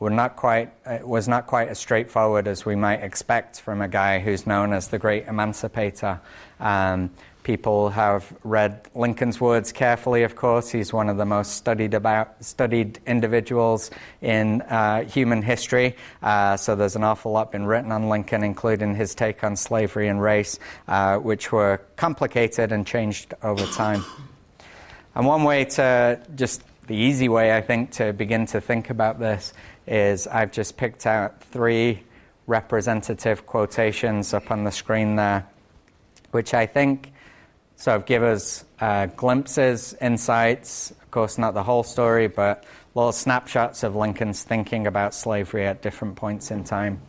Speaker 3: were not quite, was not quite as straightforward as we might expect from a guy who's known as the great emancipator. Um, People have read Lincoln's words carefully, of course. He's one of the most studied, about, studied individuals in uh, human history. Uh, so there's an awful lot been written on Lincoln, including his take on slavery and race, uh, which were complicated and changed over time. And one way to just the easy way, I think, to begin to think about this is I've just picked out three representative quotations up on the screen there, which I think sort of give us uh, glimpses, insights, of course, not the whole story, but little snapshots of Lincoln's thinking about slavery at different points in time.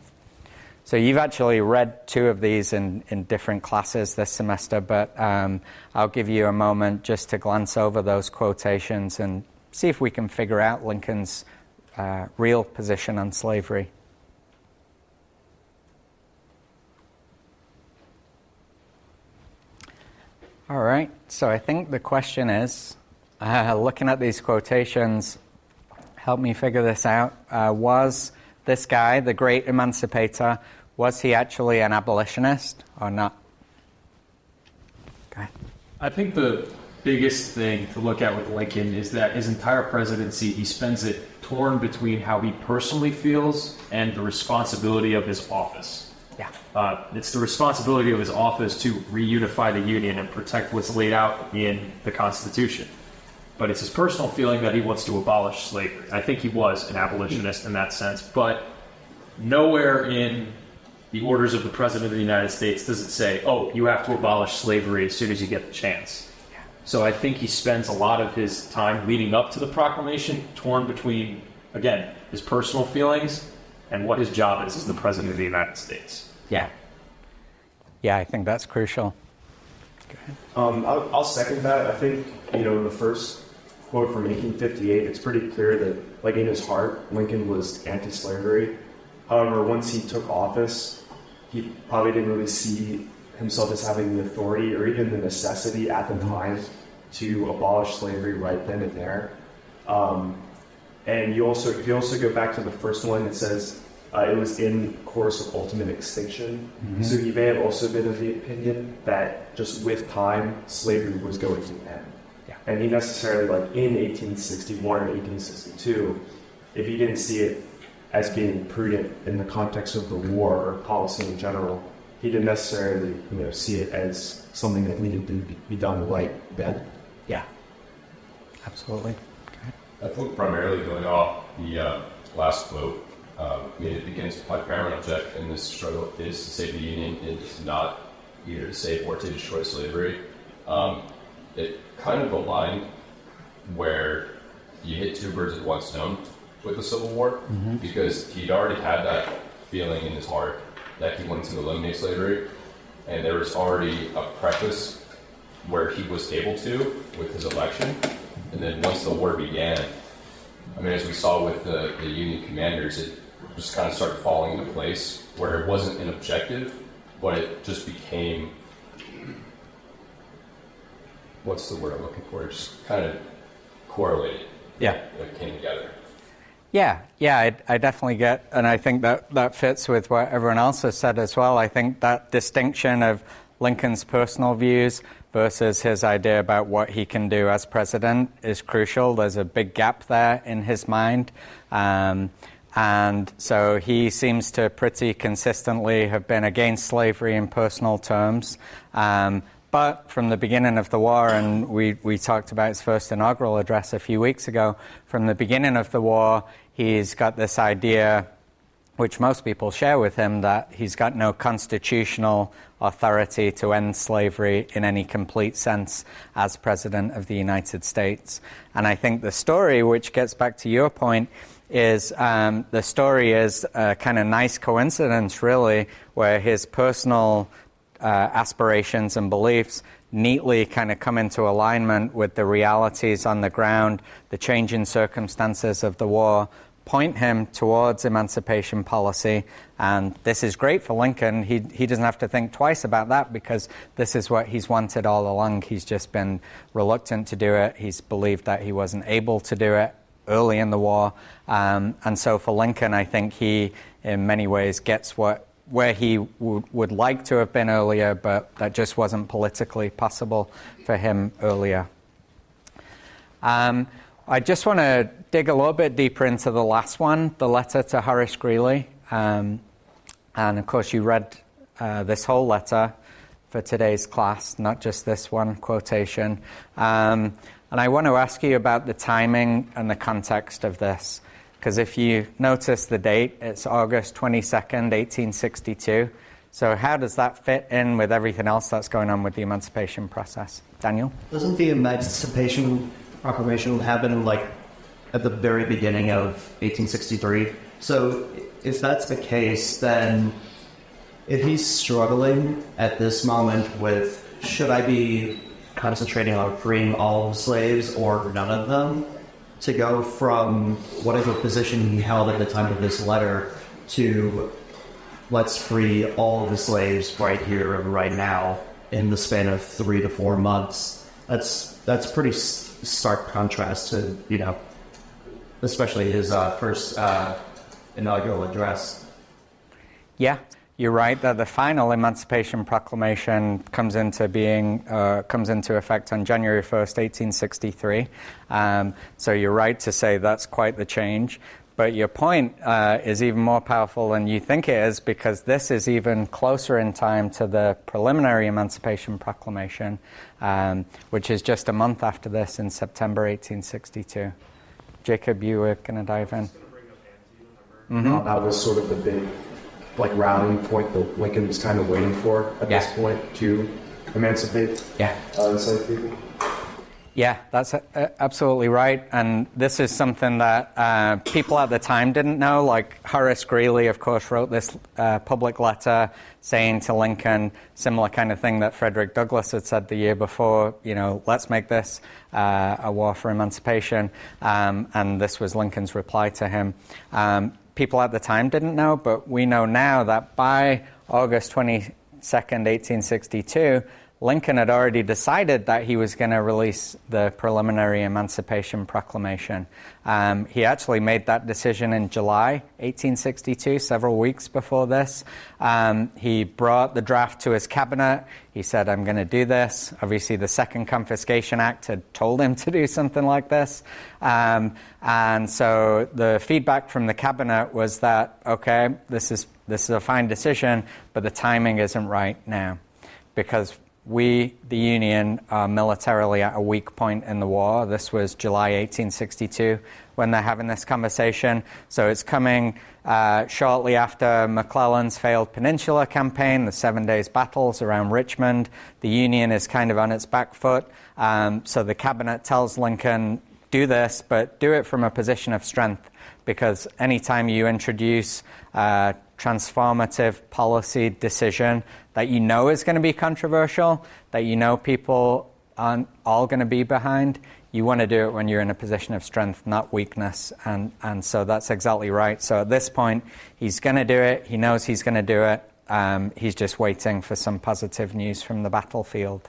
Speaker 3: So you've actually read two of these in, in different classes this semester, but um, I'll give you a moment just to glance over those quotations and see if we can figure out Lincoln's uh, real position on slavery. All right, so I think the question is uh, looking at these quotations, help me figure this out. Uh, was this guy, the great emancipator, was he actually an abolitionist or not?
Speaker 5: Okay. I think the biggest thing to look at with Lincoln is that his entire presidency, he spends it torn between how he personally feels and the responsibility of his office. Uh, it's the responsibility of his office to reunify the Union and protect what's laid out in the Constitution. But it's his personal feeling that he wants to abolish slavery. I think he was an abolitionist in that sense, but nowhere in the orders of the President of the United States does it say, oh, you have to abolish slavery as soon as you get the chance. So I think he spends a lot of his time leading up to the proclamation torn between, again, his personal feelings and what his job is as the President of the United States.
Speaker 3: Yeah. Yeah, I think that's crucial.
Speaker 9: Um, I'll, I'll, second that. I think, you know, in the first quote from 1858, it's pretty clear that, like in his heart, Lincoln was anti slavery. However, once he took office, he probably didn't really see himself as having the authority or even the necessity at the time to abolish slavery right then and there. Um, and you also, if you also go back to the first one, it says uh, it was in course of ultimate extinction. Mm-hmm. So he may have also been of the opinion that just with time, slavery was going to end. Yeah. And he necessarily, like in 1861 or 1862, if he didn't see it as being prudent in the context of the war or policy in general, he didn't necessarily, you know, see it as something that needed to be done right then.
Speaker 3: Yeah, absolutely.
Speaker 10: Okay. I think primarily going off the uh, last quote, um, I mean, it begins my paramount object in this struggle is to save the Union. It is not either to save or to destroy slavery. Um, it kind of aligned where you hit two birds with one stone with the Civil War mm-hmm. because he'd already had that feeling in his heart that he wanted to eliminate slavery, and there was already a preface where he was able to with his election, and then once the war began, I mean, as we saw with the, the Union commanders, it just kind of started falling into place where it wasn't an objective, but it just became what's the word I'm looking for? It just kind of correlated.
Speaker 3: Yeah.
Speaker 10: It came together.
Speaker 3: Yeah, yeah, I, I, definitely get, and I think that, that fits with what everyone else has said as well. I think that distinction of Lincoln's personal views versus his idea about what he can do as president is crucial. There's a big gap there in his mind. Um, and so he seems to pretty consistently have been against slavery in personal terms, um, but from the beginning of the war, and we, we talked about his first inaugural address a few weeks ago, from the beginning of the war, he's got this idea, which most people share with him, that he's got no constitutional authority to end slavery in any complete sense as President of the United States. And I think the story, which gets back to your point, is um, the story is a kind of nice coincidence, really, where his personal uh, aspirations and beliefs neatly kind of come into alignment with the realities on the ground, the changing circumstances of the war, point him towards emancipation policy. And this is great for Lincoln. He, he doesn't have to think twice about that because this is what he's wanted all along. He's just been reluctant to do it. He's believed that he wasn't able to do it early in the war. Um, and so for Lincoln, I think he, in many ways, gets what where he w- would like to have been earlier, but that just wasn't politically possible for him earlier. Um, I just want to dig a little bit deeper into the last one, the letter to Horace Greeley. Um, and of course, you read uh, this whole letter for today's class, not just this one quotation. Um, and I want to ask you about the timing and the context of this. Because if you notice the date, it's August 22nd, 1862. So, how does that fit in with everything else that's going on with the emancipation process? Daniel?
Speaker 12: Doesn't the Emancipation Proclamation happen like at the very beginning of 1863? So, if that's the case, then if he's struggling at this moment with should I be concentrating on freeing all the slaves or none of them, to go from whatever position he held at the time of this letter to let's free all the slaves right here and right now in the span of three to four months. That's that's pretty stark contrast to you know, especially his uh, first uh, inaugural address.
Speaker 3: Yeah, you're right that the final Emancipation Proclamation comes into being, uh, comes into effect on January 1st, 1863. Um, so you're right to say that's quite the change. But your point uh, is even more powerful than you think it is because this is even closer in time to the preliminary Emancipation Proclamation, um, which is just a month after this in September 1862. Jacob, you were going to dive in.
Speaker 9: Mm-hmm. That was sort of the big like rallying point that Lincoln was kind of waiting for at
Speaker 3: Yeah.
Speaker 9: this point to emancipate
Speaker 3: Yeah.
Speaker 9: uh, enslaved people.
Speaker 3: Yeah, that's uh, absolutely right. And this is something that uh, people at the time didn't know. Like Horace Greeley, of course, wrote this uh, public letter saying to Lincoln, similar kind of thing that Frederick Douglass had said the year before, you know, let's make this uh, a war for emancipation. Um, and this was Lincoln's reply to him. Um, people at the time didn't know, but we know now that by August 22nd, 1862, Lincoln had already decided that he was going to release the preliminary Emancipation Proclamation. Um, he actually made that decision in July 1862, several weeks before this. Um, he brought the draft to his cabinet. He said, I'm going to do this. Obviously, the Second Confiscation Act had told him to do something like this. Um, and so the feedback from the cabinet was that, okay, this is, this is a fine decision, but the timing isn't right now because we, the Union, are militarily at a weak point in the war. This was July 1862 when they're having this conversation. So it's coming uh, shortly after McClellan's failed Peninsula campaign, the Seven Days battles around Richmond. The Union is kind of on its back foot. Um, so the cabinet tells Lincoln, do this, but do it from a position of strength because anytime you introduce a transformative policy decision that you know is going to be controversial, that you know people aren't all going to be behind, you want to do it when you're in a position of strength, not weakness. And, and so that's exactly right. So at this point, he's going to do it. He knows he's going to do it. Um, he's just waiting for some positive news from the battlefield.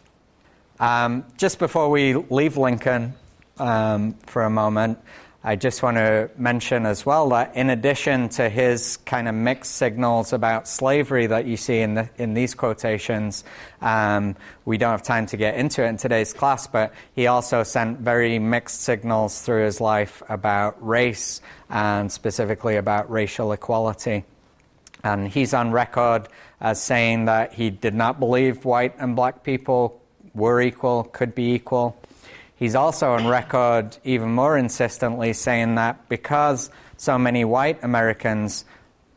Speaker 3: Um, just before we leave Lincoln um, for a moment, I just want to mention as well that in addition to his kind of mixed signals about slavery that you see in, the, in these quotations, um, we don't have time to get into it in today's class, but he also sent very mixed signals through his life about race and specifically about racial equality. And he's on record as saying that he did not believe white and black people were equal, could be equal. He's also on record even more insistently saying that because so many white Americans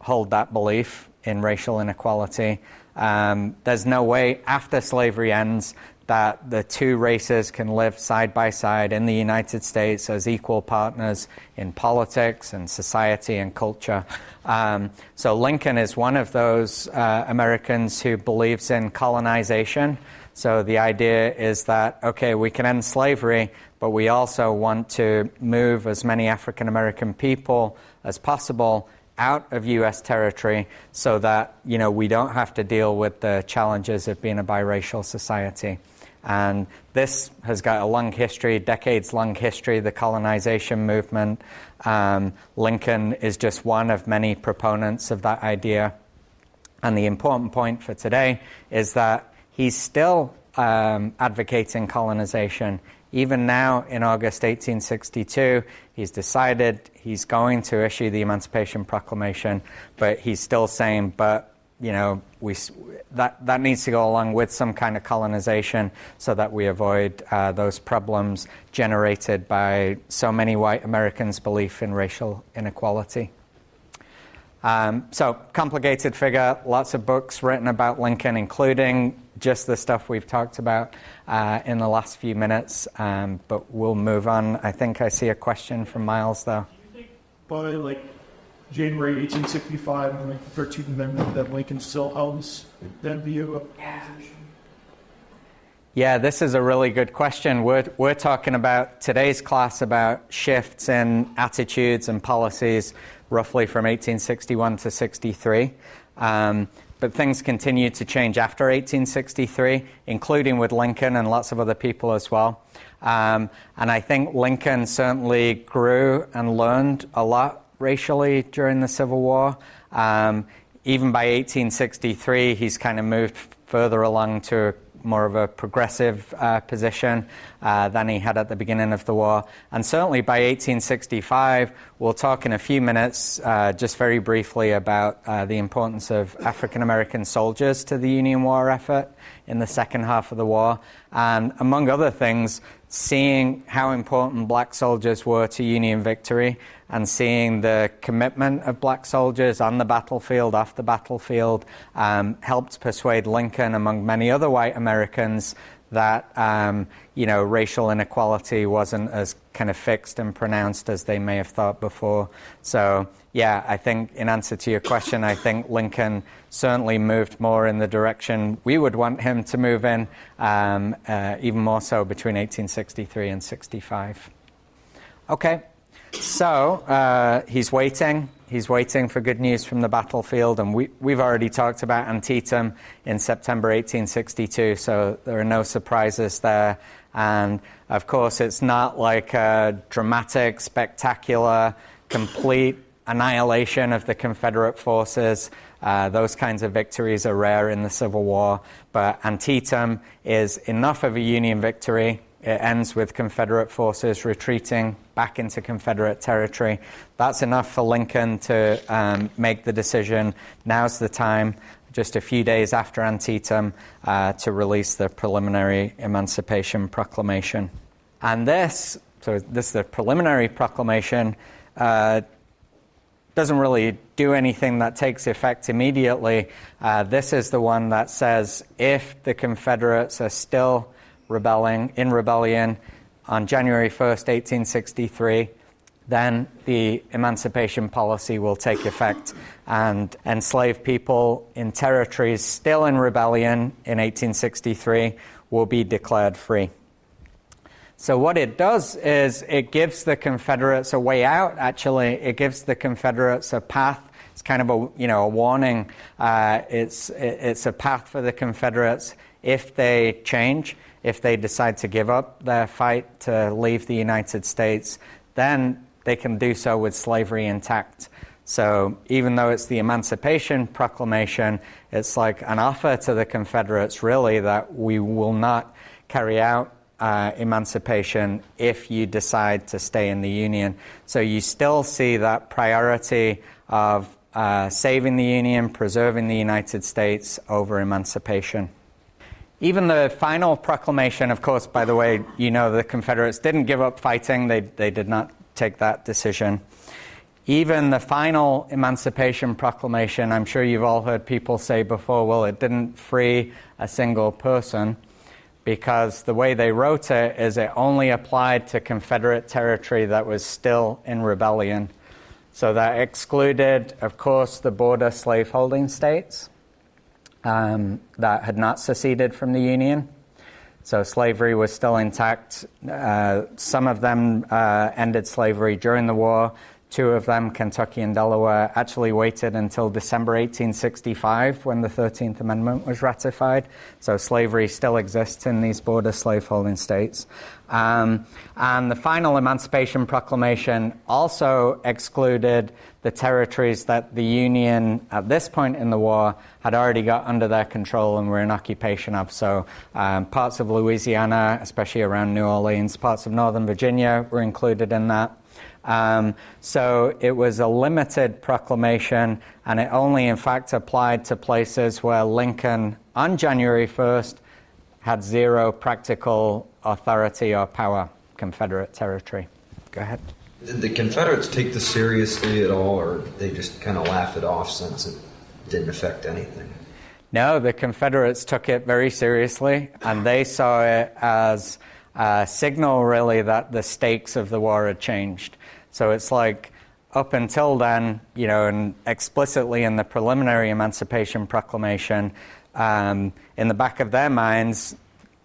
Speaker 3: hold that belief in racial inequality, um, there's no way after slavery ends that the two races can live side by side in the United States as equal partners in politics and society and culture. Um, so Lincoln is one of those uh, Americans who believes in colonization. So the idea is that, okay, we can end slavery, but we also want to move as many African American people as possible out of U.S. territory so that, you know, we don't have to deal with the challenges of being a biracial society. And this has got a long history, decades long history, the colonization movement. Um, Lincoln is just one of many proponents of that idea. And the important point for today is that he's still um, advocating colonization. Even now, in August 1862, he's decided he's going to issue the Emancipation Proclamation, but he's still saying, but you know, we, that, that needs to go along with some kind of colonization so that we avoid uh, those problems generated by so many white Americans' belief in racial inequality. Um, so, complicated figure, lots of books written about Lincoln, including just the stuff we've talked about uh, in the last few minutes. Um, but we'll move on. I think I see a question from Miles, though.
Speaker 13: By like January 1865 and like the 13th Amendment that Lincoln still holds that view of
Speaker 3: Yeah, this is a really good question. We're, we're talking about today's class about shifts in attitudes and policies roughly from 1861 to 63. Um, but things continued to change after 1863, including with Lincoln and lots of other people as well. Um, and I think Lincoln certainly grew and learned a lot racially during the Civil War. Um, even by 1863, he's kind of moved further along to more of a progressive uh, position uh, than he had at the beginning of the war. And certainly by 1865, we'll talk in a few minutes, uh, just very briefly, about uh, the importance of African American soldiers to the Union war effort in the second half of the war. And among other things, seeing how important black soldiers were to Union victory and seeing the commitment of black soldiers on the battlefield, off the battlefield, um, helped persuade Lincoln, among many other white Americans, that um, you know racial inequality wasn't as kind of fixed and pronounced as they may have thought before. So yeah, I think in answer to your question, I think Lincoln certainly moved more in the direction we would want him to move in, um, uh, even more so between 1863 and 65. Okay. So uh, he's waiting. He's waiting for good news from the battlefield, and we, we've already talked about Antietam in September 1862, so there are no surprises there. And of course, it's not like a dramatic, spectacular, complete annihilation of the Confederate forces. Uh, those kinds of victories are rare in the Civil War, but Antietam is enough of a Union victory it ends with Confederate forces retreating back into Confederate territory. That's enough for Lincoln to um, make the decision. Now's the time, just a few days after Antietam, uh, to release the preliminary Emancipation Proclamation. And this, so this is the preliminary proclamation, uh, doesn't really do anything that takes effect immediately. Uh, this is the one that says if the Confederates are still rebelling in rebellion on January 1st, 1863, then the emancipation policy will take effect and enslaved people in territories still in rebellion in 1863 will be declared free. So, what it does is it gives the Confederates a way out, actually. It gives the Confederates a path. It's kind of a, you know, a warning. Uh, it's, it's a path for the Confederates if they change if they decide to give up their fight to leave the United States, then they can do so with slavery intact. So even though it's the Emancipation Proclamation, it's like an offer to the Confederates, really, that we will not carry out uh, emancipation if you decide to stay in the Union. So you still see that priority of uh, saving the Union, preserving the United States over emancipation. even the final proclamation, of course, by the way, you know the Confederates didn't give up fighting, they, they did not take that decision. Even the final Emancipation Proclamation, I'm sure you've all heard people say before, well, it didn't free a single person because the way they wrote it is it only applied to Confederate territory that was still in rebellion. So that excluded, of course, the border slaveholding states um, that had not seceded from the Union. So slavery was still intact. Uh, some of them uh, ended slavery during the war. Two of them, Kentucky and Delaware, actually waited until December 1865 when the 13th Amendment was ratified. So slavery still exists in these border slaveholding states. Um, and the final Emancipation Proclamation also excluded the territories that the Union, at this point in the war, had already got under their control and were in occupation of. So um, parts of Louisiana, especially around New Orleans, parts of Northern Virginia were included in that. Um, so it was a limited proclamation, and it only, in fact, applied to places where Lincoln, on January 1st, had zero practical authority or power, Confederate territory. Go ahead.
Speaker 14: Did the Confederates take this seriously at all, or they just kind of laugh it off since it didn't affect anything?
Speaker 3: No, the Confederates took it very seriously, and they saw it as a signal, really, that the stakes of the war had changed. So it's like up until then, you know, and explicitly in the preliminary Emancipation Proclamation, um, in the back of their minds,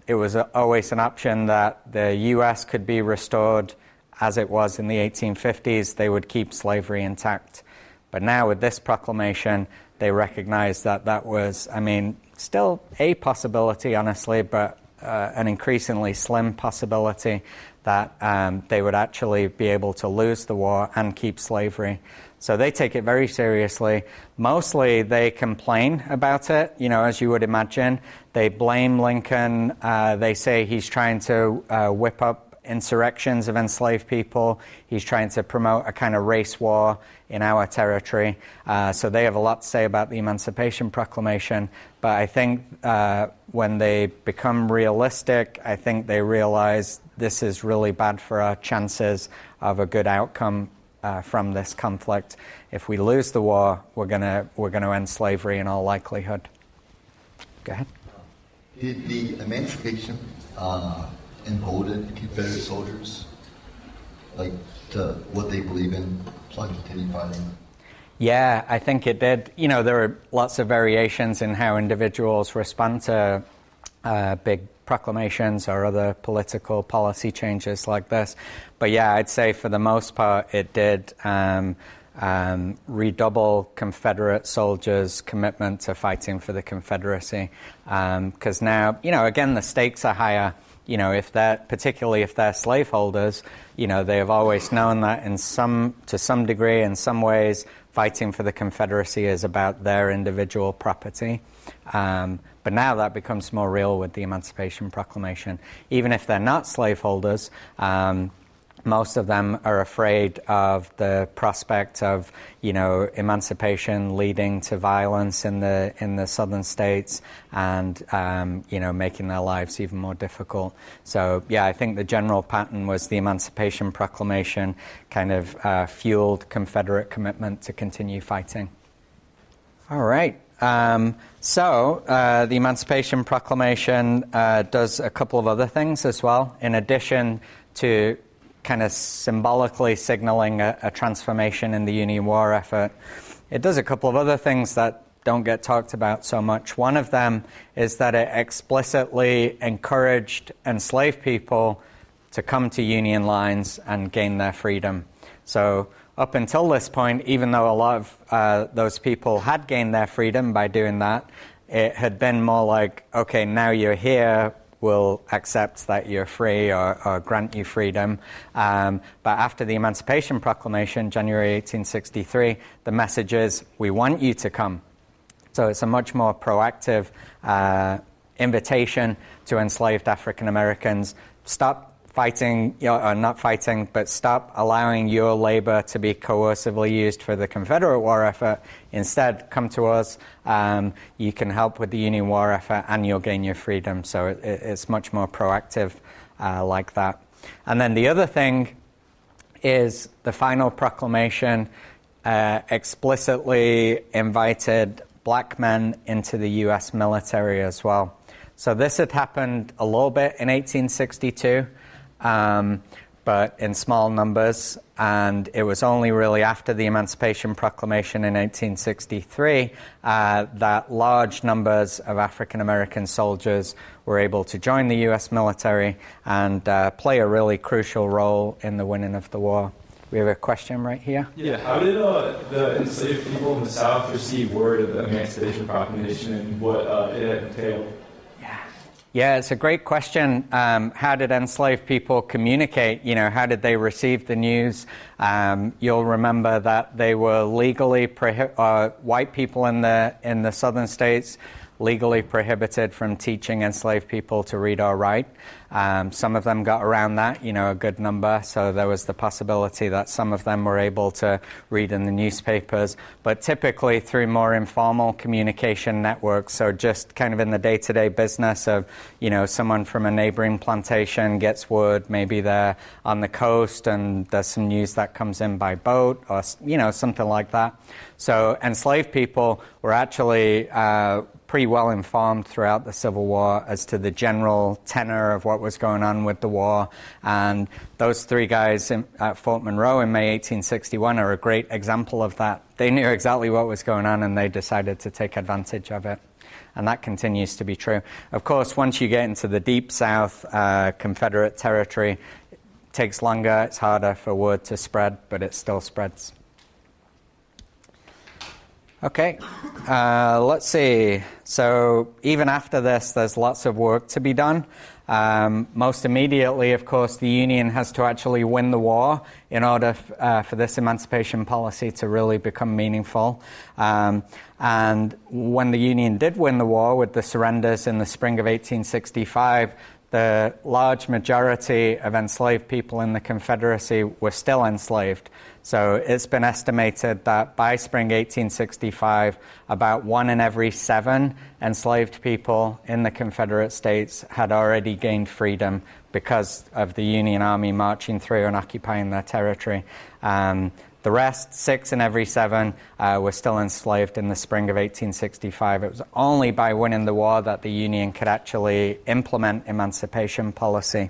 Speaker 3: it was always an option that the U.S. could be restored as it was in the 1850s. They would keep slavery intact. But now, with this proclamation, they recognize that that was, I mean, still a possibility, honestly, but uh, an increasingly slim possibility that um, they would actually be able to lose the war and keep slavery. So they take it very seriously. Mostly they complain about it, you know, as you would imagine. They blame Lincoln. Uh, they say he's trying to uh, whip up insurrections of enslaved people. He's trying to promote a kind of race war in our territory. Uh, so they have a lot to say about the Emancipation Proclamation. But I think uh, when they become realistic, I think they realize this is really bad for our chances of a good outcome uh, from this conflict. If we lose the war, we're going to we're gonna end slavery in all likelihood. Go ahead.
Speaker 15: Did the Emancipation uh, embolden Confederate soldiers, like to what they believe in, to continue fighting?
Speaker 3: Yeah, I think it did. You know, there are lots of variations in how individuals respond to uh, big proclamations or other political policy changes like this. But yeah, I'd say for the most part, it did um, um, redouble Confederate soldiers' commitment to fighting for the Confederacy. Because um, now, you know, again, the stakes are higher you know, if they're particularly if they're slaveholders, you know, they have always known that in some to some degree, in some ways, fighting for the Confederacy is about their individual property. Um, but now that becomes more real with the Emancipation Proclamation. Even if they're not slaveholders, um, most of them are afraid of the prospect of, you know, emancipation leading to violence in the in the southern states, and um, you know, making their lives even more difficult. So, yeah, I think the general pattern was the Emancipation Proclamation kind of uh, fueled Confederate commitment to continue fighting. All right. Um, so, uh, the Emancipation Proclamation uh, does a couple of other things as well, in addition to kind of symbolically signaling a, a, transformation in the Union war effort. It does a couple of other things that don't get talked about so much. One of them is that it explicitly encouraged enslaved people to come to Union lines and gain their freedom. So, up until this point, even though a lot of uh, those people had gained their freedom by doing that, it had been more like, okay, now you're here, we'll accept that you're free or, or grant you freedom. Um, but after the Emancipation Proclamation, January 1863, the message is, we want you to come. So it's a much more proactive uh, invitation to enslaved African Americans. Stop fighting, you know, or not fighting, but stop allowing your labor to be coercively used for the Confederate war effort. Instead, come to us. Um, you can help with the Union war effort, and you'll gain your freedom. So it, it's much more proactive uh, like that. And then the other thing is the final proclamation uh, explicitly invited black men into the U.S. military as well. So this had happened a little bit in 1862 um, but in small numbers. And it was only really after the Emancipation Proclamation in 1863 uh, that large numbers of African American soldiers were able to join the U.S. military and uh, play a really crucial role in the winning of the war. We have a question right here.
Speaker 16: Yeah, how did uh, the enslaved people in the South receive word of the Emancipation Proclamation and what uh, it entailed?
Speaker 3: Yeah, it's a great question. Um, how did enslaved people communicate? You know, how did they receive the news? Um, you'll remember that they were legally uh, white people in the in the southern states legally prohibited from teaching enslaved people to read or write. Um, some of them got around that, you know, a good number, so there was the possibility that some of them were able to read in the newspapers, but typically through more informal communication networks, so just kind of in the day to day business of, you know, someone from a neighboring plantation gets word, maybe they're on the coast and there's some news that comes in by boat or, you know, something like that. So enslaved people were actually uh, pretty well informed throughout the Civil War as to the general tenor of what was going on with the war. And those three guys in, at Fort Monroe in May 1861 are a great example of that. They knew exactly what was going on and they decided to take advantage of it. And that continues to be true. Of course, once you get into the deep South, uh, Confederate territory, it takes longer, it's harder for word to spread, but it still spreads. Okay, uh, let's see. So, even after this, there's lots of work to be done. Um, most immediately, of course, the Union has to actually win the war in order f- uh, for this emancipation policy to really become meaningful. Um, and when the Union did win the war with the surrenders in the spring of 1865, the large majority of enslaved people in the Confederacy were still enslaved. So it's been estimated that by spring 1865, about one in every seven enslaved people in the Confederate States had already gained freedom because of the Union Army marching through and occupying their territory. Um, the rest, six in every seven, uh, were still enslaved in the spring of 1865. It was only by winning the war that the Union could actually implement emancipation policy.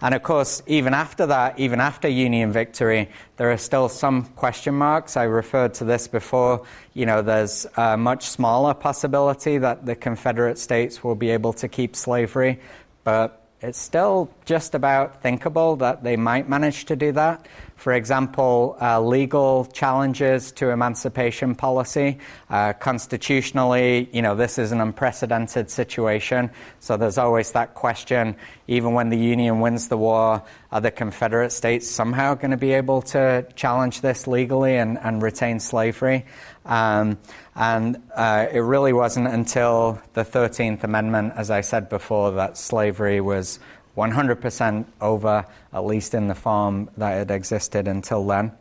Speaker 3: And of course, even after that, even after Union victory, there are still some question marks. I referred to this before. You know, there's a much smaller possibility that the Confederate States will be able to keep slavery, but it's still just about thinkable that they might manage to do that. For example, uh, legal challenges to emancipation policy. Uh, constitutionally, you know, this is an unprecedented situation. So there's always that question, even when the Union wins the war, are the Confederate States somehow going to be able to challenge this legally and, and retain slavery? Um, and uh, it really wasn't until the 13th Amendment, as I said before, that slavery was 100% over, at least in the form that it existed until then.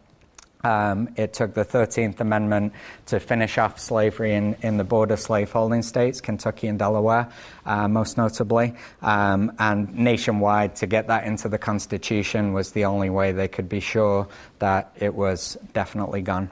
Speaker 3: Um, it took the 13th Amendment to finish off slavery in, in the border slaveholding states, Kentucky and Delaware, uh, most notably. Um, and nationwide, to get that into the Constitution was the only way they could be sure that it was definitely gone.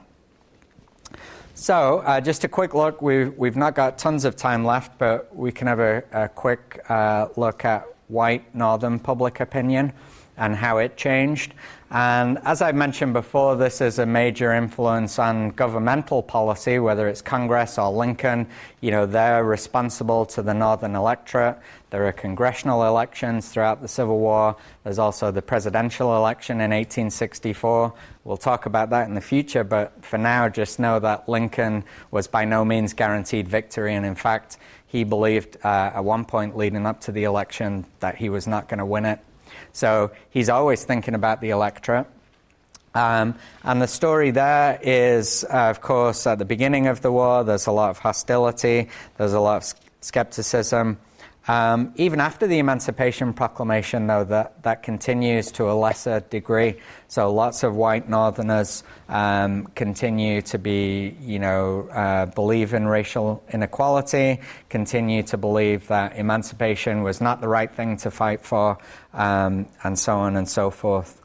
Speaker 3: So, uh, just a quick look. We've, we've not got tons of time left, but we can have a, a quick uh, look at white northern public opinion and how it changed. And as I mentioned before, this is a major influence on governmental policy, whether it's Congress or Lincoln. You know, they're responsible to the Northern electorate. There are congressional elections throughout the Civil War. There's also the presidential election in 1864. We'll talk about that in the future, but for now, just know that Lincoln was by no means guaranteed victory. And in fact, he believed uh, at one point leading up to the election that he was not going to win it. So he's always thinking about the electorate. Um, and the story there is, uh, of course, at the beginning of the war, there's a lot of hostility, there's a lot of skepticism. Um, even after the Emancipation Proclamation, though, that, that continues to a lesser degree. So lots of white Northerners um, continue to be, you know, uh, believe in racial inequality, continue to believe that emancipation was not the right thing to fight for, um, and so on and so forth.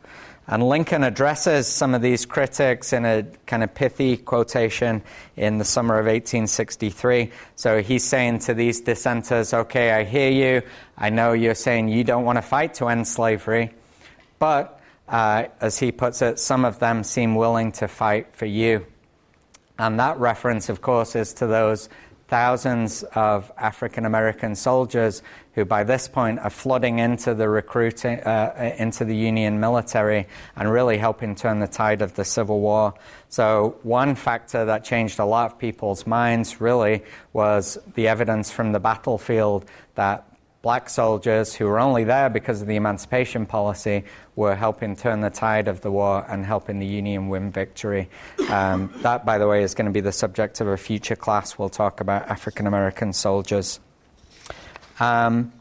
Speaker 3: And Lincoln addresses some of these critics in a kind of pithy quotation in the summer of 1863. So he's saying to these dissenters, okay, I hear you. I know you're saying you don't want to fight to end slavery. But, uh, as he puts it, some of them seem willing to fight for you. And that reference, of course, is to those thousands of African American soldiers who by this point are flooding into the recruiting uh, into the Union military and really helping turn the tide of the Civil War. So one factor that changed a lot of people's minds really was the evidence from the battlefield that black soldiers who were only there because of the emancipation policy were helping turn the tide of the war and helping the Union win victory. Um, that, by the way, is going to be the subject of a future class. We'll talk about African American soldiers. Um,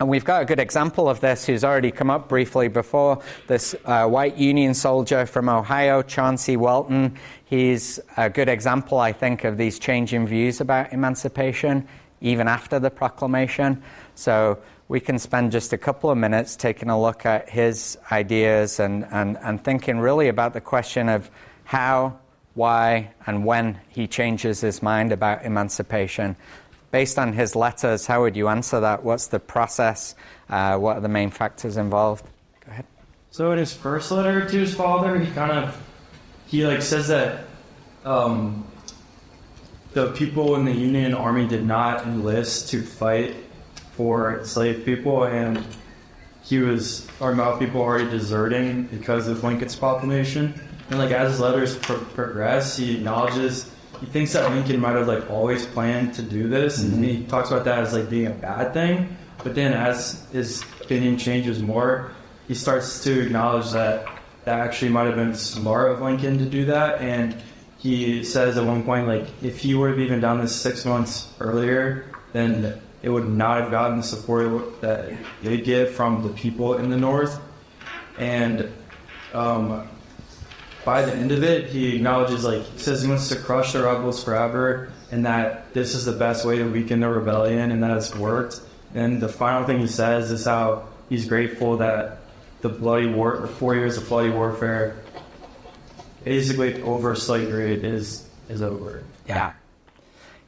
Speaker 3: and we've got a good example of this who's already come up briefly before. This uh, white Union soldier from Ohio, Chauncey Welton. He's a good example, I think, of these changing views about emancipation even after the proclamation. So we can spend just a couple of minutes taking a look at his ideas and, and, and thinking really about the question of how, why, and when he changes his mind about emancipation. Based on his letters, how would you answer that? What's the process? Uh, what are the main factors involved? Go ahead.
Speaker 16: So in his first letter to his father, he kind of he like says that um, the people in the Union Army did not enlist to fight for enslaved people, and he was our about people already deserting because of Lincoln's proclamation. And like as his letters pro- progress, he acknowledges he thinks that Lincoln might have like always planned to do this, mm-hmm. and he talks about that as like being a bad thing. But then as his opinion changes more, he starts to acknowledge that that actually might have been smart of Lincoln to do that, and he says at one point like if he would have even done this six months earlier, then it would not have gotten the support that they get from the people in the North. And um, by the end of it, he acknowledges, like, he says he wants to crush the rebels forever and that this is the best way to weaken the rebellion and that it's worked. And the final thing he says is how he's grateful that the bloody war, the four years of bloody warfare, basically over slavery is is over.
Speaker 3: Yeah.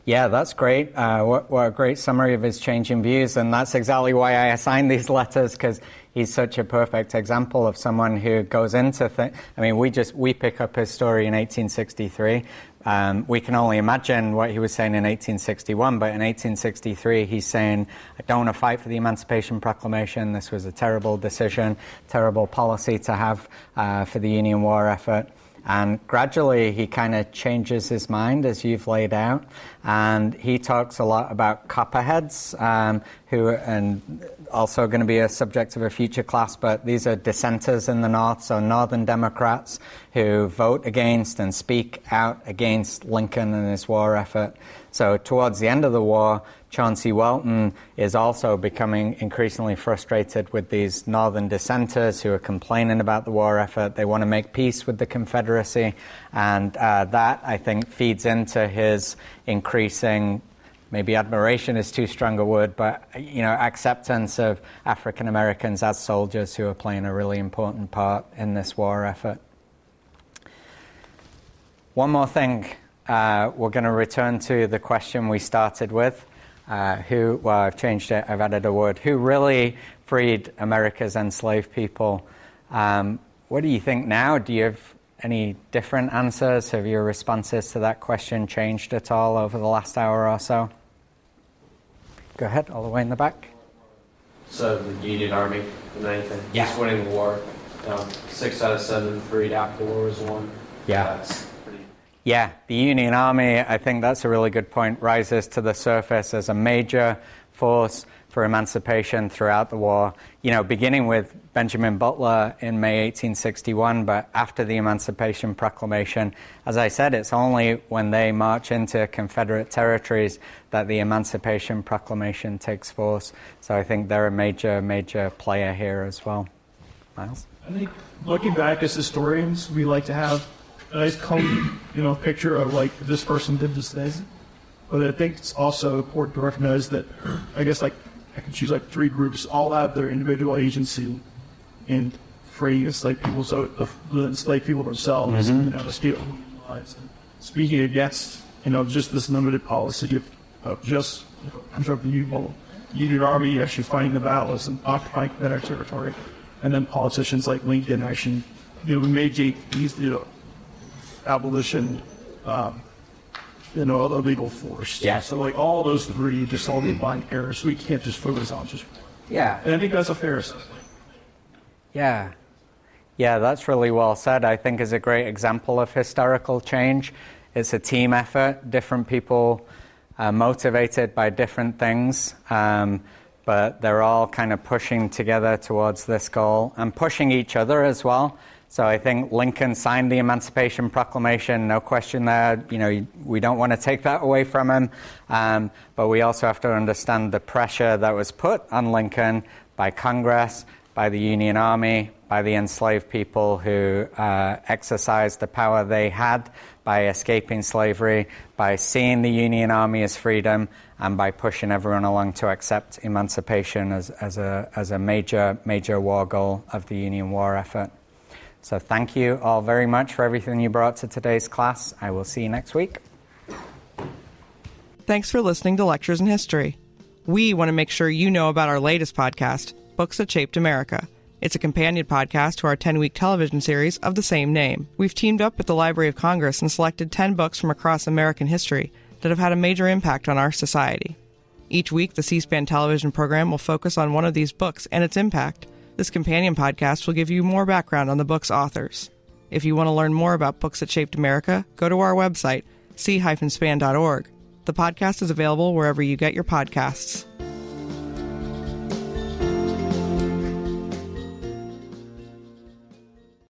Speaker 3: Yeah, that's great. Uh, what, what, a great summary of his changing views. And that's exactly why I assigned these letters, because he's such a perfect example of someone who goes into things. I mean, we just, we pick up his story in 1863. Um, we can only imagine what he was saying in 1861, but in 1863, he's saying, I don't want to fight for the Emancipation Proclamation. This was a terrible decision, terrible policy to have uh, for the Union war effort. And gradually, he kind of changes his mind, as you've laid out. And he talks a lot about copperheads, um, who and also going to be a subject of a future class. But these are dissenters in the North, so Northern Democrats who vote against and speak out against Lincoln and his war effort. So towards the end of the war, Chauncey Welton is also becoming increasingly frustrated with these northern dissenters who are complaining about the war effort. They want to make peace with the Confederacy, and uh, that, I think, feeds into his increasing maybe admiration is too strong a word, but you know, acceptance of African Americans as soldiers who are playing a really important part in this war effort. One more thing, uh, we're going to return to the question we started with uh, who, well, I've changed it, I've added a word, who really freed America's enslaved people. Um, what do you think now? Do you have any different answers? Have your responses to that question changed at all over the last hour or so? Go ahead, all the way in the back.
Speaker 7: So, the Union Army, and anything.
Speaker 3: Yeah.
Speaker 7: Just winning the war. Um, six out of seven freed after the war was won.
Speaker 3: Yeah. That's yeah, the Union Army, I think that's a really good point, rises to the surface as a major force for emancipation throughout the war, you know, beginning with Benjamin Butler in May 1861, but after the Emancipation Proclamation, as I said, it's only when they march into Confederate territories that the Emancipation Proclamation takes force. So I think they're a major, major player here as well. Miles?
Speaker 13: I think looking back as historians, we like to have a nice, clean, you know, picture of like this person did this thing. But I think it's also important to recognize that, I guess, like I can choose like three groups, all have their individual agency in freeing enslaved people, so the, the enslaved people themselves,
Speaker 3: Mhm.
Speaker 13: you know, to steal lives. Speaking against, you know, just this limited policy of, of just of the Union, Union Army actually fighting the battles and occupying that territory, and then politicians like Lincoln actually, you know, we made these, you know, abolition, um, you know, a legal force.
Speaker 3: Yeah.
Speaker 13: So like all those three, just all the combined errors, we can't just focus on just.
Speaker 3: Yeah.
Speaker 13: And I think that's a fair assessment.
Speaker 3: Yeah. Yeah, that's really well said. I think is a great example of historical change. It's a team effort, different people uh, motivated by different things, um, but they're all kind of pushing together towards this goal and pushing each other as well. So I think Lincoln signed the Emancipation Proclamation, no question there. You know, we don't want to take that away from him, um, but we also have to understand the pressure that was put on Lincoln by Congress, by the Union Army, by the enslaved people who uh, exercised the power they had by escaping slavery, by seeing the Union Army as freedom, and by pushing everyone along to accept emancipation as, as, a, as a major, major war goal of the Union war effort. So thank you all very much for everything you brought to today's class. I will see you next week.
Speaker 1: Thanks for listening to Lectures in History. We want to make sure you know about our latest podcast, Books That Shaped America. It's a companion podcast to our 10 week television series of the same name. We've teamed up with the Library of Congress and selected 10 books from across American history that have had a major impact on our society. Each week, the C SPAN television program will focus on one of these books and its impact. This companion podcast will give you more background on the book's authors. If you want to learn more about books that shaped America, go to our website, c-span.org. The podcast is available wherever you get your podcasts.